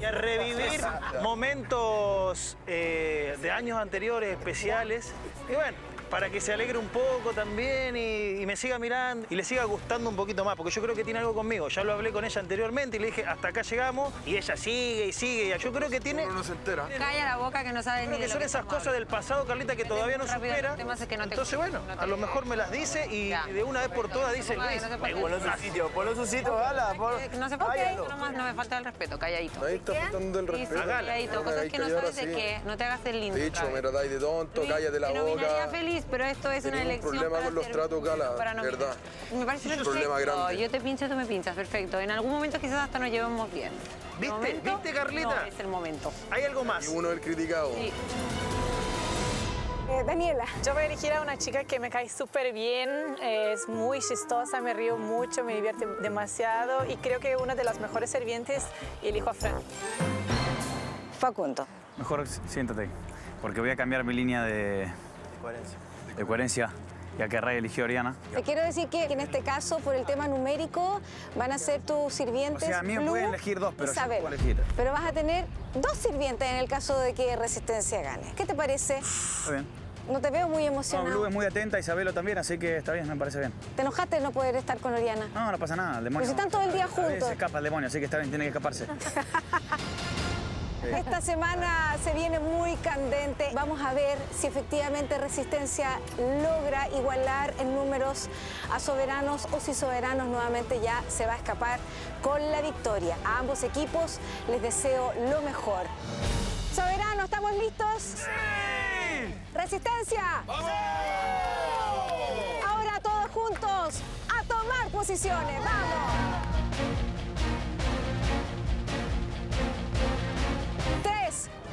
y a revivir momentos eh, de años anteriores especiales. Y bueno, para que se alegre un poco también y, y me siga mirando y le siga gustando un poquito más, porque yo creo que tiene algo conmigo. Ya lo hablé con ella anteriormente y le dije, hasta acá llegamos, y ella sigue y sigue. Y yo creo que tiene... Uno no se entera. Calla la boca que no sabes Creo ni que de lo son que esas cosas del pasado, Carlita, que todavía no supera. es que no te- Entonces, bueno, no te- a lo mejor me las dice y de una vez por todas dice Luis. Ponlo su sitio, ponlo su sitio, Eh, No se puede, Cállalo. nomás no me falta el respeto, calladito. Ahí está faltando el respeto. calladito, cosas que no sabes de qué, no te hagas el lindo. Dicho, vez. tratáis de tonto, cállate la boca. Feliz, pero esto es una Tenemos un elección problema para con los tratos, Gala, para nominar. verdad. Me parece perfecto. problema grande. Yo te pincho, tú me pinchas, perfecto. En algún momento quizás hasta nos llevemos bien. ¿Viste? momento, ¿Viste, Carlita? No es el momento. Hay algo más. Y uno el criticado. Sí. Eh, Daniela. Yo voy a elegir a una chica que me cae súper bien, eh, es muy chistosa, me río mucho, me divierte demasiado y creo que una de las mejores servientes y elijo a Fran. Facundo. Mejor siéntate, porque voy a cambiar mi línea de, Coherencia. De coherencia, ya que Ray eligió a Oriana. Te quiero decir que en este caso, por el tema numérico, van a ser tus sirvientes. O sea, a mí me pueden elegir dos, pero yo Isabel. puedo elegir. Pero vas a tener dos sirvientes en el caso de que Resistencia gane. ¿Qué te parece? Está bien. No te veo muy No, emocionado. Blue es muy atenta, Isabelo también, así que está bien, me parece bien. ¿Te enojaste de no poder estar con Oriana? No, no pasa nada, el demonio. Pero si están todo el día juntos. Se escapa el demonio, así que está bien, tiene que escaparse. Esta semana se viene muy candente. Vamos a ver si efectivamente Resistencia logra igualar en números a Soberanos o si Soberanos nuevamente ya se va a escapar con la victoria. A ambos equipos les deseo lo mejor. Soberano, ¿estamos listos? ¡Sí! ¡Resistencia! Ahora todos juntos a tomar posiciones. ¡Vamos!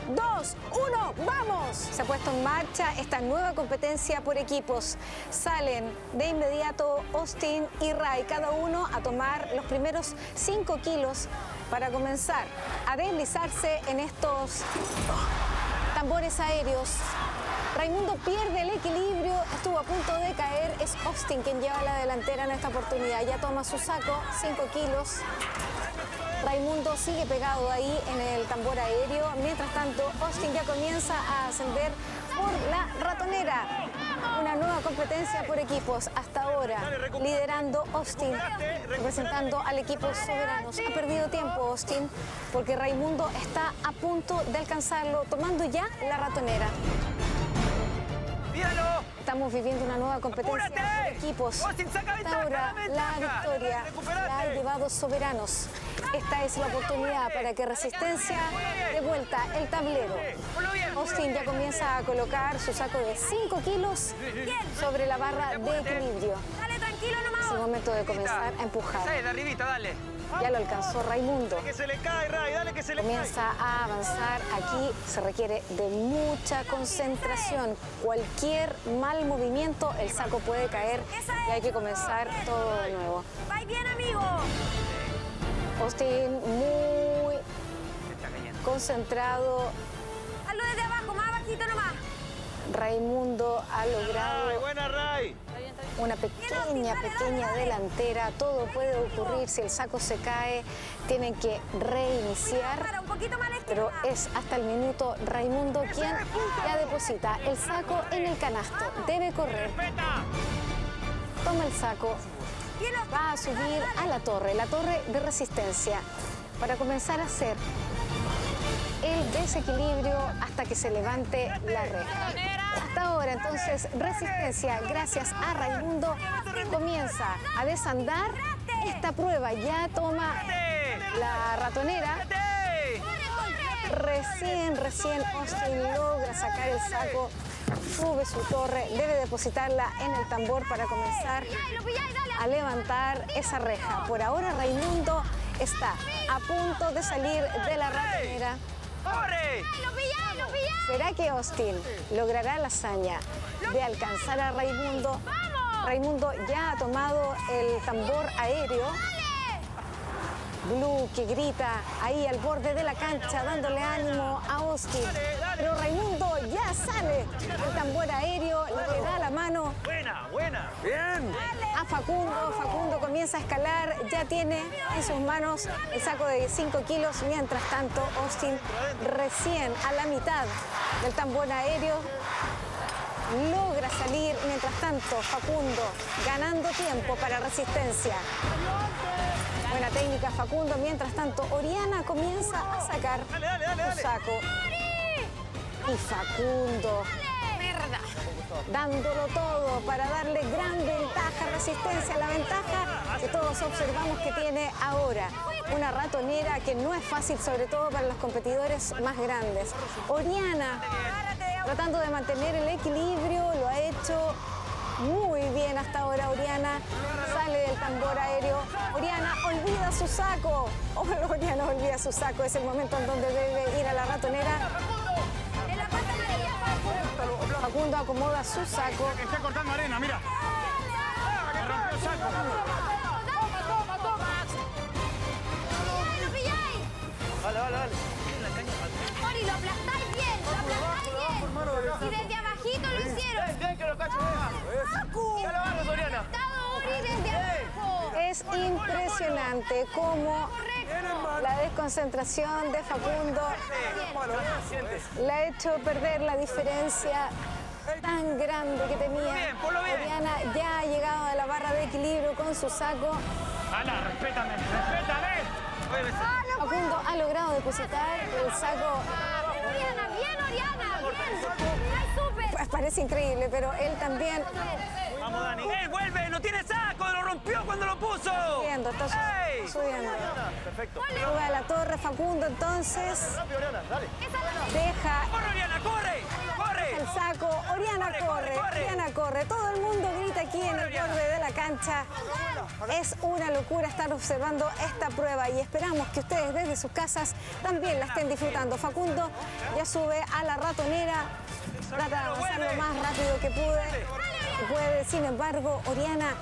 Dos, uno, ¡vamos! Se ha puesto en marcha esta nueva competencia por equipos. Salen de inmediato Austin y Ray, cada uno a tomar los primeros 5 kilos para comenzar a deslizarse en estos tambores aéreos. Raimundo pierde el equilibrio, estuvo a punto de caer. Es Austin quien lleva la delantera en esta oportunidad. Ya toma su saco, 5 kilos. Raimundo sigue pegado ahí en el tambor aéreo. Mientras tanto, Austin ya comienza a ascender por la ratonera. Una nueva competencia por equipos. Hasta ahora, liderando Austin, representando al equipo Soberanos. Ha perdido tiempo Austin porque Raimundo está a punto de alcanzarlo, tomando ya la ratonera. Estamos viviendo una nueva competencia por equipos. Ahora, la victoria la ha llevado Soberanos. Esta es la oportunidad para que Resistencia de vuelta el tablero. Austin ya comienza a colocar su saco de 5 kilos sobre la barra de equilibrio. Dale, tranquilo nomás. Es el momento de comenzar a empujar. de arribita, dale. Ya lo alcanzó Raimundo. Que se le cae, Ray, dale que se le Comienza a avanzar. Aquí se requiere de mucha concentración. Cualquier mal movimiento, el saco puede caer y hay que comenzar todo de nuevo. ¡Va bien, amigo! Austin muy concentrado. Hazlo desde abajo, más bajito nomás. Raimundo ha logrado Ray, buena, Ray. una pequeña, pequeña delantera. Todo puede ocurrir si el saco se cae. Tienen que reiniciar. Pero es hasta el minuto Raimundo quien ya deposita el saco en el canasto. Debe correr. Toma el saco. Va a subir a la torre, la torre de resistencia, para comenzar a hacer el desequilibrio hasta que se levante la reja. Hasta ahora, entonces, Resistencia, gracias a Raimundo, comienza a desandar esta prueba. Ya toma la ratonera. Recién, recién Austin logra sacar el saco, sube su torre, debe depositarla en el tambor para comenzar a levantar esa reja. Por ahora Raimundo está a punto de salir de la ratonera. ¡Corre! ¿Será que Austin logrará la hazaña de alcanzar a Raimundo? Raimundo ya ha tomado el tambor aéreo. Blue que grita ahí al borde de la cancha dándole ánimo a Austin. pero Raimundo sale. El tambor aéreo le da la mano Buena, buena. Bien. a Facundo. Facundo comienza a escalar, ya tiene en sus manos el saco de 5 kilos. Mientras tanto, Austin recién a la mitad del tambor aéreo logra salir. Mientras tanto, Facundo ganando tiempo para resistencia. Buena técnica, Facundo. Mientras tanto, Oriana comienza a sacar su saco. Y Facundo dándolo todo para darle gran ventaja, resistencia, la ventaja que todos observamos que tiene ahora. Una ratonera que no es fácil, sobre todo para los competidores más grandes. Oriana, tratando de mantener el equilibrio, lo ha hecho muy bien hasta ahora Oriana. Sale del tambor aéreo. Oriana olvida su saco. Oh, Oriana olvida su saco. Es el momento en donde debe ir a la ratonera. Facundo acomoda su saco. Está cortando arena, mira. Me rompió el saco. ¡Lo pilláis! Vale, vale, vale. Ori, lo aplastáis bien, lo aplastáis bien. Y desde abajito lo hicieron. Bien, que lo cacho. ¡Facu! Ya lo agarras, Oriana. Es impresionante cómo la desconcentración de Facundo le ha hecho perder la diferencia tan grande que tenía. Oriana ya ha llegado a la barra de equilibrio con su saco. Ana, respétame, respétame. Facundo ha logrado depositar el saco. Oriana, bien, Oriana, bien. Pues parece increíble, pero él también Vamos, Dani. ¡Él vuelve! ¡No tiene saco! ¡Lo rompió cuando lo puso! subiendo, está su- ¡Ey! subiendo. Perfecto. Sube a la torre Facundo, entonces Rápido, Oriana, dale. deja ¡Corre, Oriana, corre! ¡Corre! el saco. Oriana Corre, corre, corre, corre. Oriana corre. Todo el mundo grita aquí en el borde de la cancha. Es una locura estar observando esta prueba y esperamos que ustedes desde sus casas también la estén disfrutando. Facundo ya sube a la ratonera, trata de avanzar lo más rápido que pude. Puede, sin embargo, Oriana,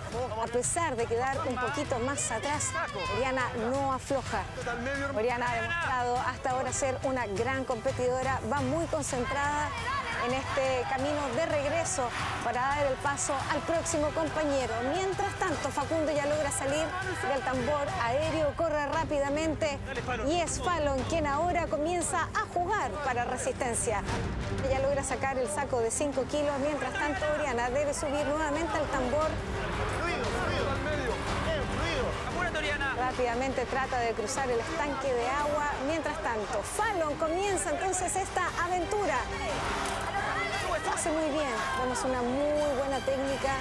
a pesar de quedar un poquito más atrás, Oriana no afloja. Oriana ha demostrado hasta ahora ser una gran competidora, va muy concentrada en este camino de regreso para dar el paso al próximo compañero. Mientras tanto, Facundo ya logra salir del tambor aéreo, corre rápidamente y es Fallon quien ahora comienza a jugar para resistencia. Ella logra sacar el saco de 5 kilos, mientras tanto Oriana debe subir nuevamente al tambor. Rápidamente trata de cruzar el estanque de agua. Mientras tanto, Fallon comienza entonces esta aventura. Hace muy bien. Vemos una muy buena técnica.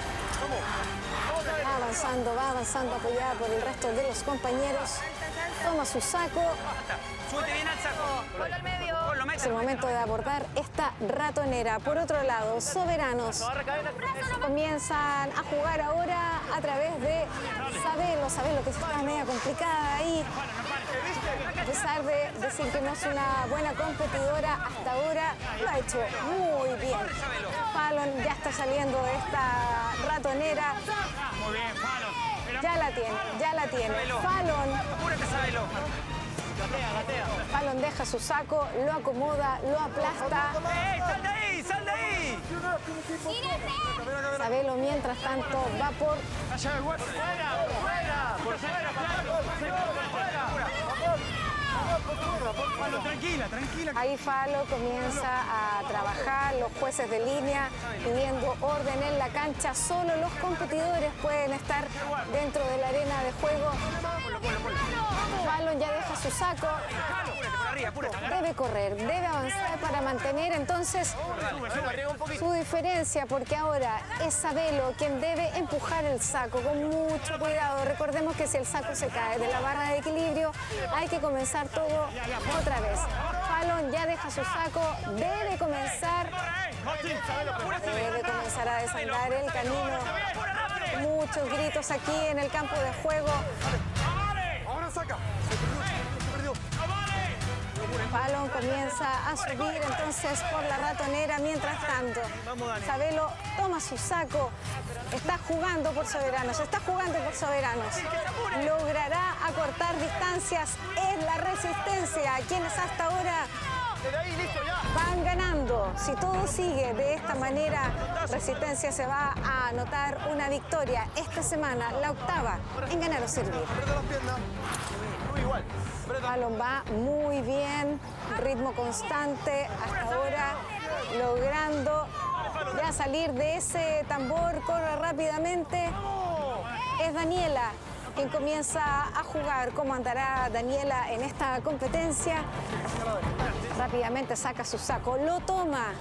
Va avanzando, va avanzando apoyada por el resto de los compañeros. Toma su saco. ¡Súbete bien al saco! Ponlo al medio. Es el momento de abordar esta ratonera. Por otro lado, soberanos comienzan a jugar ahora a través de Sabelo. Sabelo que está media complicada ahí. A pesar de decir que no es una buena competidora, hasta ahora lo ha hecho muy bien. Fallon ya está saliendo de esta ratonera. Muy bien, Fallon. Ya la tiene, ya la tiene. Fallon ¡Apúrate, Sabelo! Fallon deja su saco, lo acomoda, lo aplasta. ¡Ey, sal de ahí, sal de ahí! Sabelo, mientras tanto, va por. ¡Fuera! ¡Fuera! ¡Por fuera! Fallon, tranquila, tranquila. Ahí Falo comienza a trabajar, los jueces de línea pidiendo orden en la cancha. Solo los competidores pueden estar dentro de la arena de juego. Fallon ya deja su saco. Debe correr, debe avanzar para mantener entonces su diferencia, porque ahora es Sabelo quien debe empujar el saco con mucho cuidado. Recordemos que si el saco se cae de la barra de equilibrio, hay que comenzar todo otra vez. Fallon ya deja su saco, debe comenzar, debe comenzar a desandar el camino. Muchos gritos aquí en el campo de juego. Saca. Fallon comienza a subir entonces por la ratonera. Mientras tanto, Sabelo toma su saco. Está jugando por soberanos, está jugando por soberanos. Logrará acortar distancias en la resistencia, quienes hasta ahora Van ganando. Si todo sigue de esta manera, Resistencia se va a anotar una victoria esta semana, la octava, en ganar o servir. Balón va muy bien, ritmo constante hasta ahora, logrando ya salir de ese tambor, corre rápidamente. Es Daniela quien comienza a jugar. ¿Cómo andará Daniela en esta competencia? Rápidamente saca su saco, lo toma.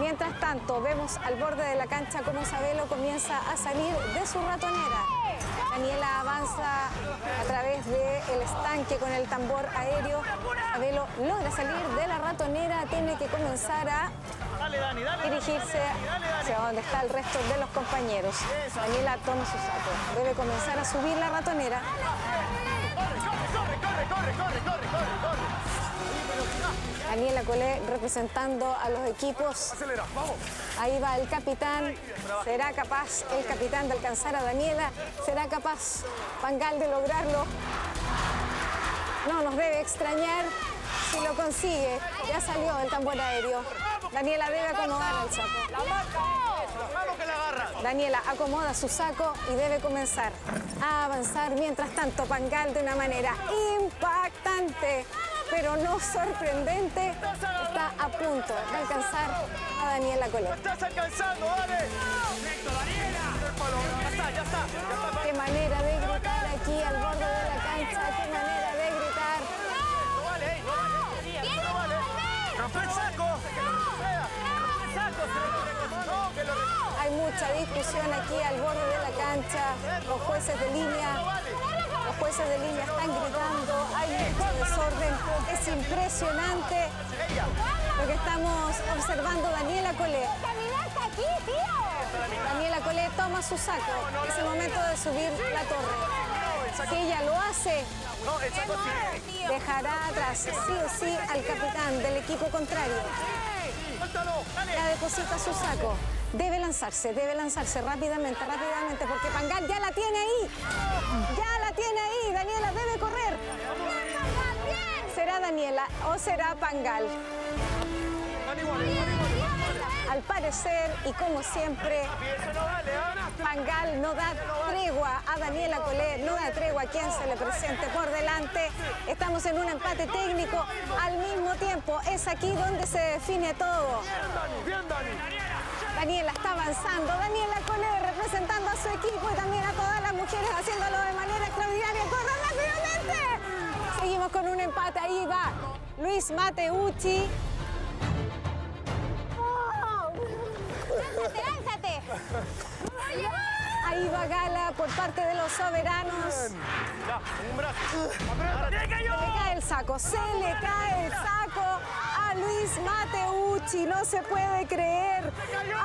Mientras tanto, vemos al borde de la cancha cómo Sabelo comienza a salir de su ratonera. Daniela avanza a través del estanque con el tambor aéreo. Sabelo logra salir de la ratonera, tiene que comenzar a dirigirse hacia donde está el resto de los compañeros. Daniela toma su saco. Debe comenzar a subir la ratonera. Daniela Colé representando a los equipos. Ahí va el capitán. ¿Será capaz el capitán de alcanzar a Daniela? ¿Será capaz Pangal de lograrlo? No nos debe extrañar si lo consigue. Ya salió el tambor aéreo. Daniela debe acomodar el saco. Daniela acomoda su saco y debe comenzar a avanzar. Mientras tanto, Pangal de una manera impactante, pero no sorprendente, está a punto de alcanzar a Daniela Colón. ¡Estás alcanzando, dale! Ya está, ya está. Qué manera de gritar aquí al borde de la cancha, qué manera de gritar. No vale, ey, no vale. No vale. ¡Rompe el saco! ¡Rompe el saco! ¡No, que lo Hay mucha discusión aquí al borde de la cancha, los jueces de línea. Jueces de línea están gritando, hay mucho desorden, es impresionante lo que estamos observando. Daniela Colé. Daniela Colé toma su saco, es el momento de subir la torre. Si ella lo hace, dejará atrás sí o sí al capitán del equipo contrario. Ya deposita su saco. Debe lanzarse, debe lanzarse rápidamente, rápidamente, porque Pangal ya la tiene ahí. Ya la tiene ahí. Daniela debe correr. ¿Será Daniela o será Pangal? Al parecer, y como siempre, Pangal no da tregua a Daniela Colé, no da tregua a quien se le presente por delante. Estamos en un empate técnico. Al mismo tiempo, es aquí donde se define todo. Daniela está avanzando. Daniela Colé representando a su equipo y también a todas las mujeres haciéndolo de manera extraordinaria. ¡Corre rápidamente! Seguimos con un empate. Ahí va Luis Mateucci. ¡Lánzate, lánzate! Ahí va Gala por parte de los soberanos. un brazo. Se le cae el saco, se le cae el saco a Luis Mateucci. No se puede creer.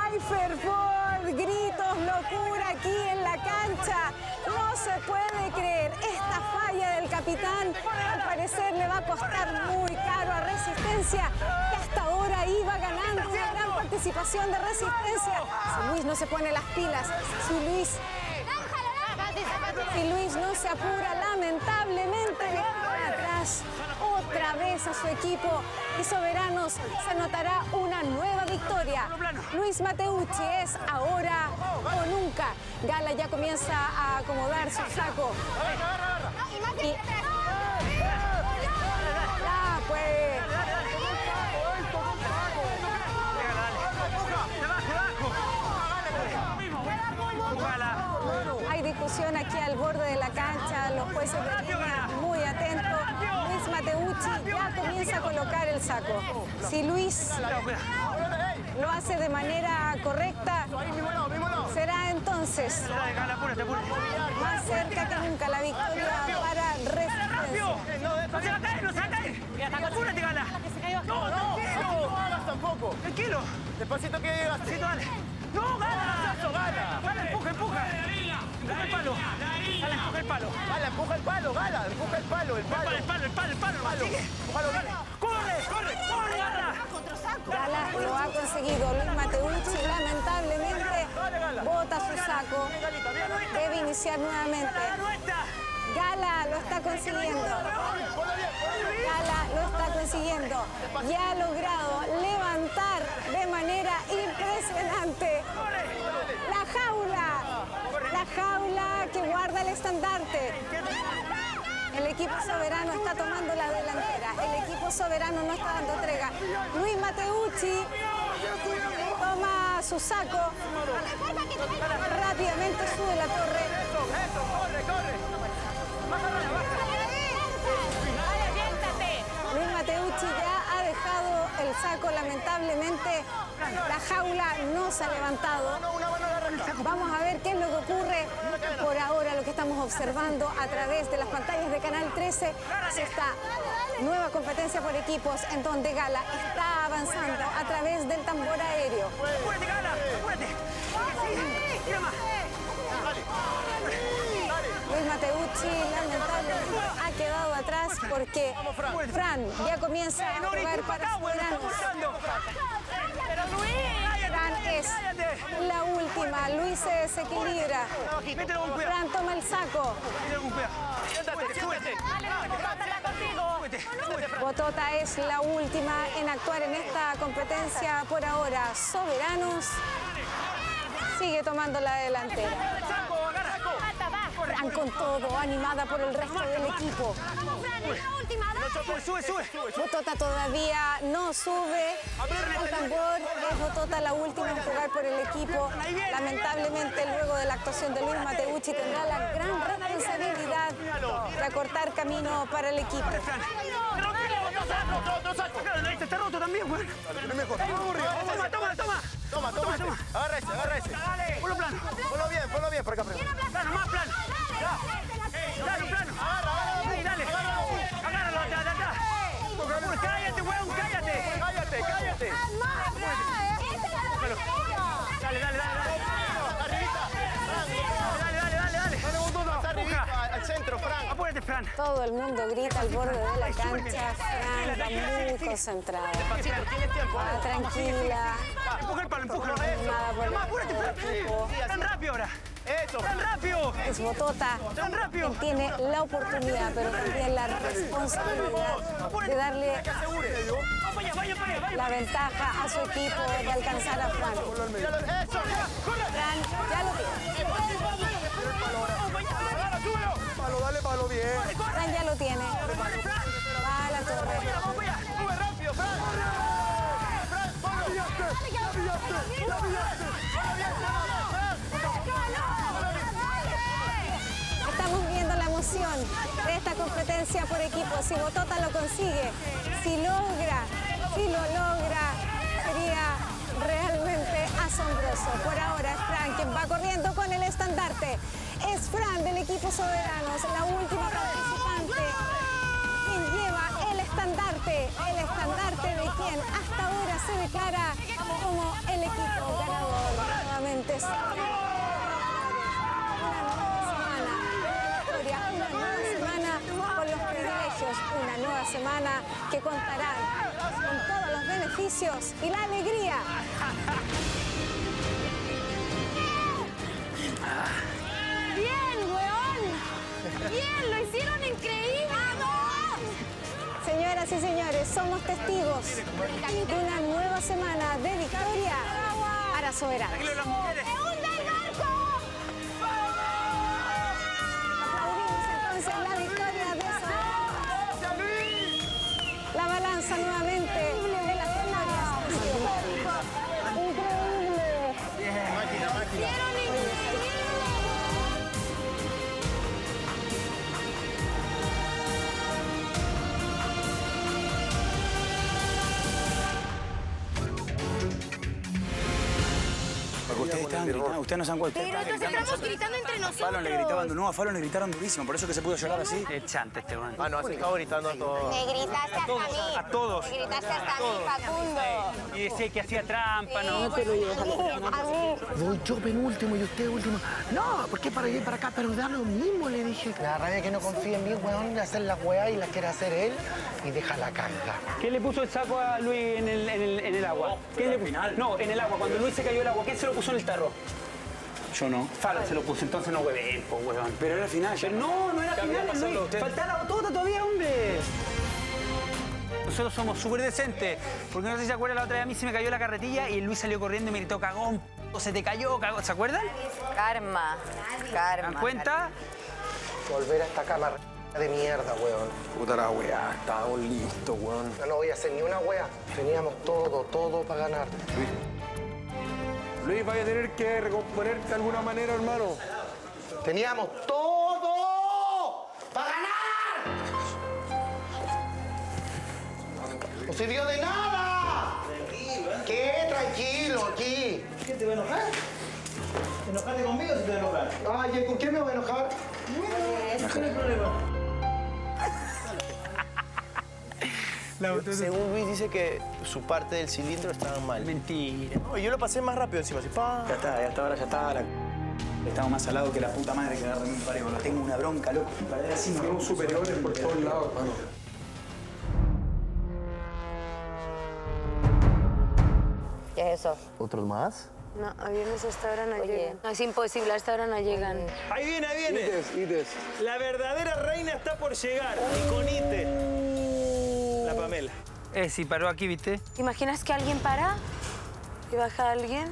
Hay fervor, gritos, locura aquí en la cancha. No se puede creer. Esta falla del capitán al parecer le va a costar muy caro a Resistencia, que hasta ahora iba ganando una participación de Resistencia. Si Luis no se pone las pilas, si Luis si Luis no se apura, lamentablemente deja atrás otra vez a su equipo y Soberanos se anotará una nueva victoria. Luis Mateucci es ahora o nunca. Gala ya comienza a acomodar su saco. Y- Ya, pues. Aquí al borde de la cancha, los jueces de línea muy atentos. Luis Mateucci ya comienza a colocar el saco. Si Luis lo hace de manera correcta, será entonces más cerca que nunca la victoria para Resistencia. ¡No se va a caer, no se va a caer! ¡Apúrate, Gala! ¡No, no! No hagas tampoco. ¡Tranquilo! Despacito que llegaste. ¡No, Gala! Eso, Gala. Gala, empuja, empuja. Empuja el palo. Gala, empuja el palo. Gala, empuja el palo, Gala, empuja el palo, el palo. El palo, el palo, el palo. Palo. Empújalo, Gala. ¡Corre, corre, corre, Gala! Gala lo ha conseguido. Luis Mateucci lamentablemente bota su saco. Debe iniciar nuevamente. Gala lo está consiguiendo. Gala lo está consiguiendo. Y ha logrado levantar de manera impresionante la jaula. La jaula que guarda el estandarte. El equipo soberano está tomando la delantera. El equipo soberano no está dando entrega. Luis Mateucci toma su saco. Rápidamente sube la torre. Luis Mateucci el saco, lamentablemente la jaula no se ha levantado. Vamos a ver qué es lo que ocurre por ahora, lo que estamos observando a través de las pantallas de Canal 13 es esta nueva competencia por equipos en donde Gala está avanzando a través del tambor aéreo. Luis Mateucci lamentablemente porque Fran ya comienza a jugar para Soberanos. Fran es la última, Luis se desequilibra. Fran toma el saco. Botota es la última en actuar en esta competencia por ahora. Soberanos sigue tomando la delantera. Fran con todo, animada por el resto del equipo. Sube, sube, Botota todavía no sube el tambor. Es Botota la última en jugar por el equipo. Lamentablemente, luego de la actuación de Luis Mateucci, tendrá la gran responsabilidad de acortar camino para el equipo. Este está roto también, güey. Toma, toma, toma. Toma, toma, este. Agarra ese, agarra ese. Ponlo plano. Ponlo bien, ponlo bien por acá. primero. Plano, más plano. Plano, Cállate, cállate. Dale, dale, dale. Dale, dale, dale, dale. Dale, Botota. Está arribita, al centro, Fran. Apúrate, Fran. Todo el mundo grita al borde de la cancha. Fran está muy concentrada. Tienes tiempo. Ah, tranquila. Empuja el palo, por Más, apúrate, Fran. Tan rápido ahora. Eso. Tan rápido. Es Botota Tan rápido. tiene la oportunidad, pero también la responsabilidad de darle la ventaja a su equipo de alcanzar a Fran. Eso. Fran ya lo tiene. Palo, dale palo bien. Fran ya lo tiene. Va a la torre. Sube rápido, Fran. Fran. La pillaste, la pillaste. De esta competencia por equipo. Si Botota lo consigue, si logra, si lo logra, sería realmente asombroso. Por ahora es Fran quien va corriendo con el estandarte. Es Fran del equipo Soberanos, la última participante, quien lleva el estandarte, el estandarte de quien hasta ahora se declara como el equipo ganador. Nuevamente una nueva semana que contará con todos los beneficios y la alegría. ¡Bien, weón! ¡Bien! ¡Lo hicieron increíble! Señoras y señores, somos testigos de una nueva semana de victoria para Soberanos. Estaban gritando, ustedes no se cuenta. Pero estaban estamos gritando entre A Fallon le nosotros. gritaban, no, a Fallon le gritaron durísimo, por eso que se pudo llorar así. El chante este, weón. Ah, no, así estaba gritando todo. Me gritaste hasta a mí. A todos. Me gritaste hasta a mí, Facundo. Y decía que hacía trampa, ¿no? A mí. Voy yo penúltimo y usted último. No, ¿por qué para y para acá? Pero da lo mismo, le dije. La rabia que no confía en mí, weón, de hacer las weas y las quiere hacer él y deja la carga. ¿Quién le puso el saco a Luis en el, en el, en el agua? ¿Quién le puso? No, en el agua. Cuando Luis se cayó el agua, ¿quién se lo puso en el tarro? Yo no. Fala se lo puse, entonces no hueven, po, huevón. Pero era final. Pero no, no era Ya final, Luis. usted. Faltaba la botota todavía, hombre. Nosotros somos súper decentes. Porque no sé si se acuerdan, la otra vez a mí se me cayó la carretilla y Luis salió corriendo y me gritó, cagón, p***, se te cayó, cagón. ¿Se acuerdan? Karma. Karma. ¿Se dan cuenta? Volver a esta cama de mierda, weón. Puta la weá, estábamos listos, weón. No, no voy a hacer ni una weá. Teníamos todo, todo para ganar. Luis, vaya a tener que recomponerte de alguna manera, hermano. Teníamos todo para ganar. No sirvió de nada. ¿Qué? Tranquilo, aquí. ¿Qué te va a enojar? ¿Enojarte conmigo si te va a enojar? Ay, ¿con quién me voy a enojar? No hay problema. Según Luis dice que su parte del cilindro estaba mal. Mentira. No, yo lo pasé más rápido encima, así, pa. Ya está, ya está, ahora ya está. La... Estamos más salados que la puta madre que agarra mi parejo. Tengo una bronca, loco. Para así no. Somos superiores por todos lados, hermano. ¿Qué es eso? ¿Otros más? No, a viernes a esta hora no llegan. No, es imposible, a esta hora no llegan. Ahí viene, ahí viene. La verdadera reina está por llegar. Y con Ite. La Pamela. Eh, sí, paró aquí, ¿viste? ¿Te imaginas que alguien para? ¿Y baja alguien?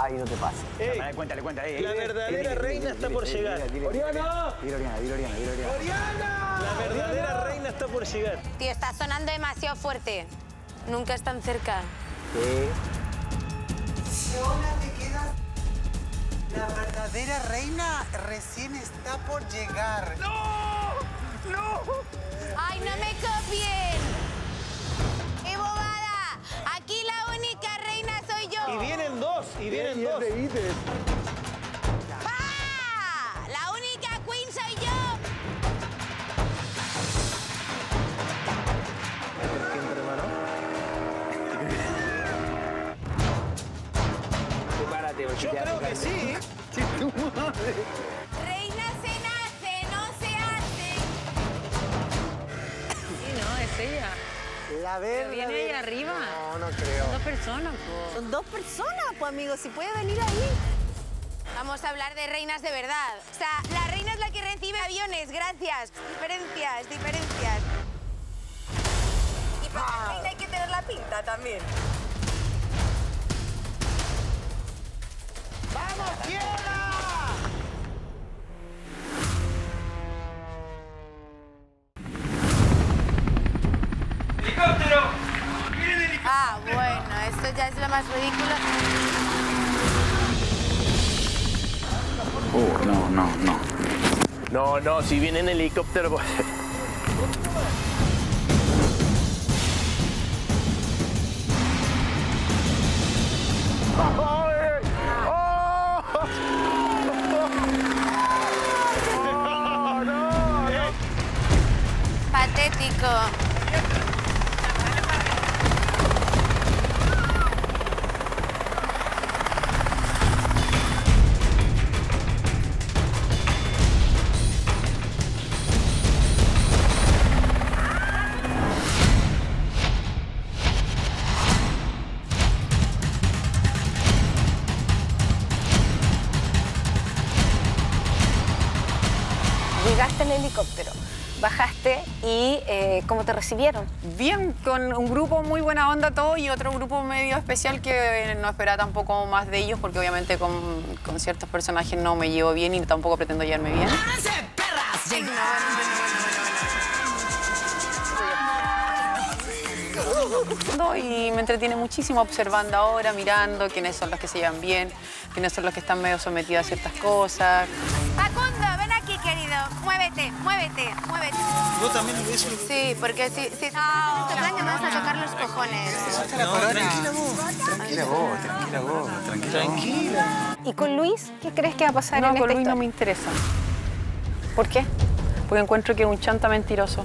Ay, no te pases. Dale, cuéntale, cuéntale. la verdadera reina está por llegar. ¡Oriana! Dile Oriana, dile Oriana, dile Oriana. ¡Oriana! La verdadera reina está por llegar. Tío, está sonando demasiado fuerte. Nunca están cerca. Leona, te quedas. La verdadera reina recién está por llegar. ¡No! ¡No! ¡Ay, no me copien! ¡Qué bobada! Aquí la única reina soy yo. Y vienen dos, y vienen dos. ¡Ah! La única queen soy yo. Yo creo que sí. Viene ahí arriba. No, no creo. Son dos personas, po. Son dos personas, pues, amigo. Si puede venir ahí. Vamos a hablar de reinas de verdad. O sea, la reina es la que recibe aviones, gracias. Diferencias, diferencias. Y para la reina hay que tener la pinta también. ¡Vamos, fiera! Uh, no, no, no. No, no, si viene en helicóptero. pues- Patético. Recibieron? Bien, con un grupo muy buena onda todo y otro grupo medio especial que no esperaba tampoco más de ellos porque obviamente con, con ciertos personajes no me llevo bien y tampoco pretendo llevarme bien. Y me entretiene muchísimo observando ahora, mirando quiénes son los que se llevan bien, quiénes son los que están medio sometidos a ciertas cosas. Muévete, muévete, muévete. Vos también ves Sí, porque si, si no, te plan que me vas a tocar los cojones. No, tranquila vos. Tranquila vos, tranquila vos. Tranquila. ¿Y con Luis qué crees que va a pasar No, en esta con Luis no historia? me interesa. ¿Por qué? Porque encuentro que es un chanta mentiroso.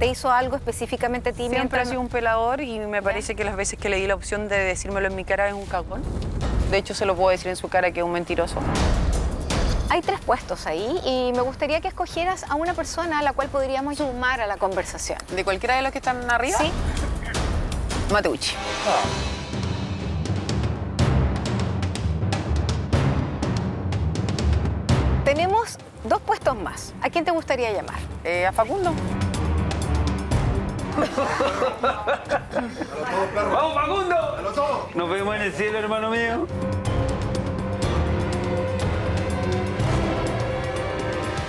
¿Te hizo algo específicamente a ti Siempre ha mientras sido un pelador y me parece que las veces que le di la opción de decírmelo en mi cara es un cagón. De hecho, se lo puedo decir en su cara que es un mentiroso. Hay tres puestos ahí y me gustaría que escogieras a una persona a la cual podríamos sumar a la conversación. ¿De cualquiera de los que están arriba? Sí. Mateucci. Tenemos dos puestos más. ¿A quién te gustaría llamar? Eh, a Facundo. ¡Vamos, Facundo! Nos vemos en el cielo, hermano mío.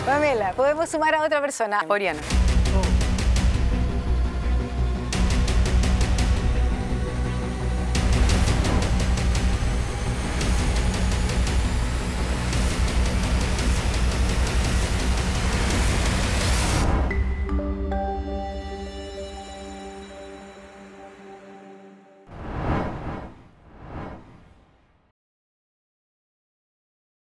Pamela, podemos sumar a otra persona. Oriana.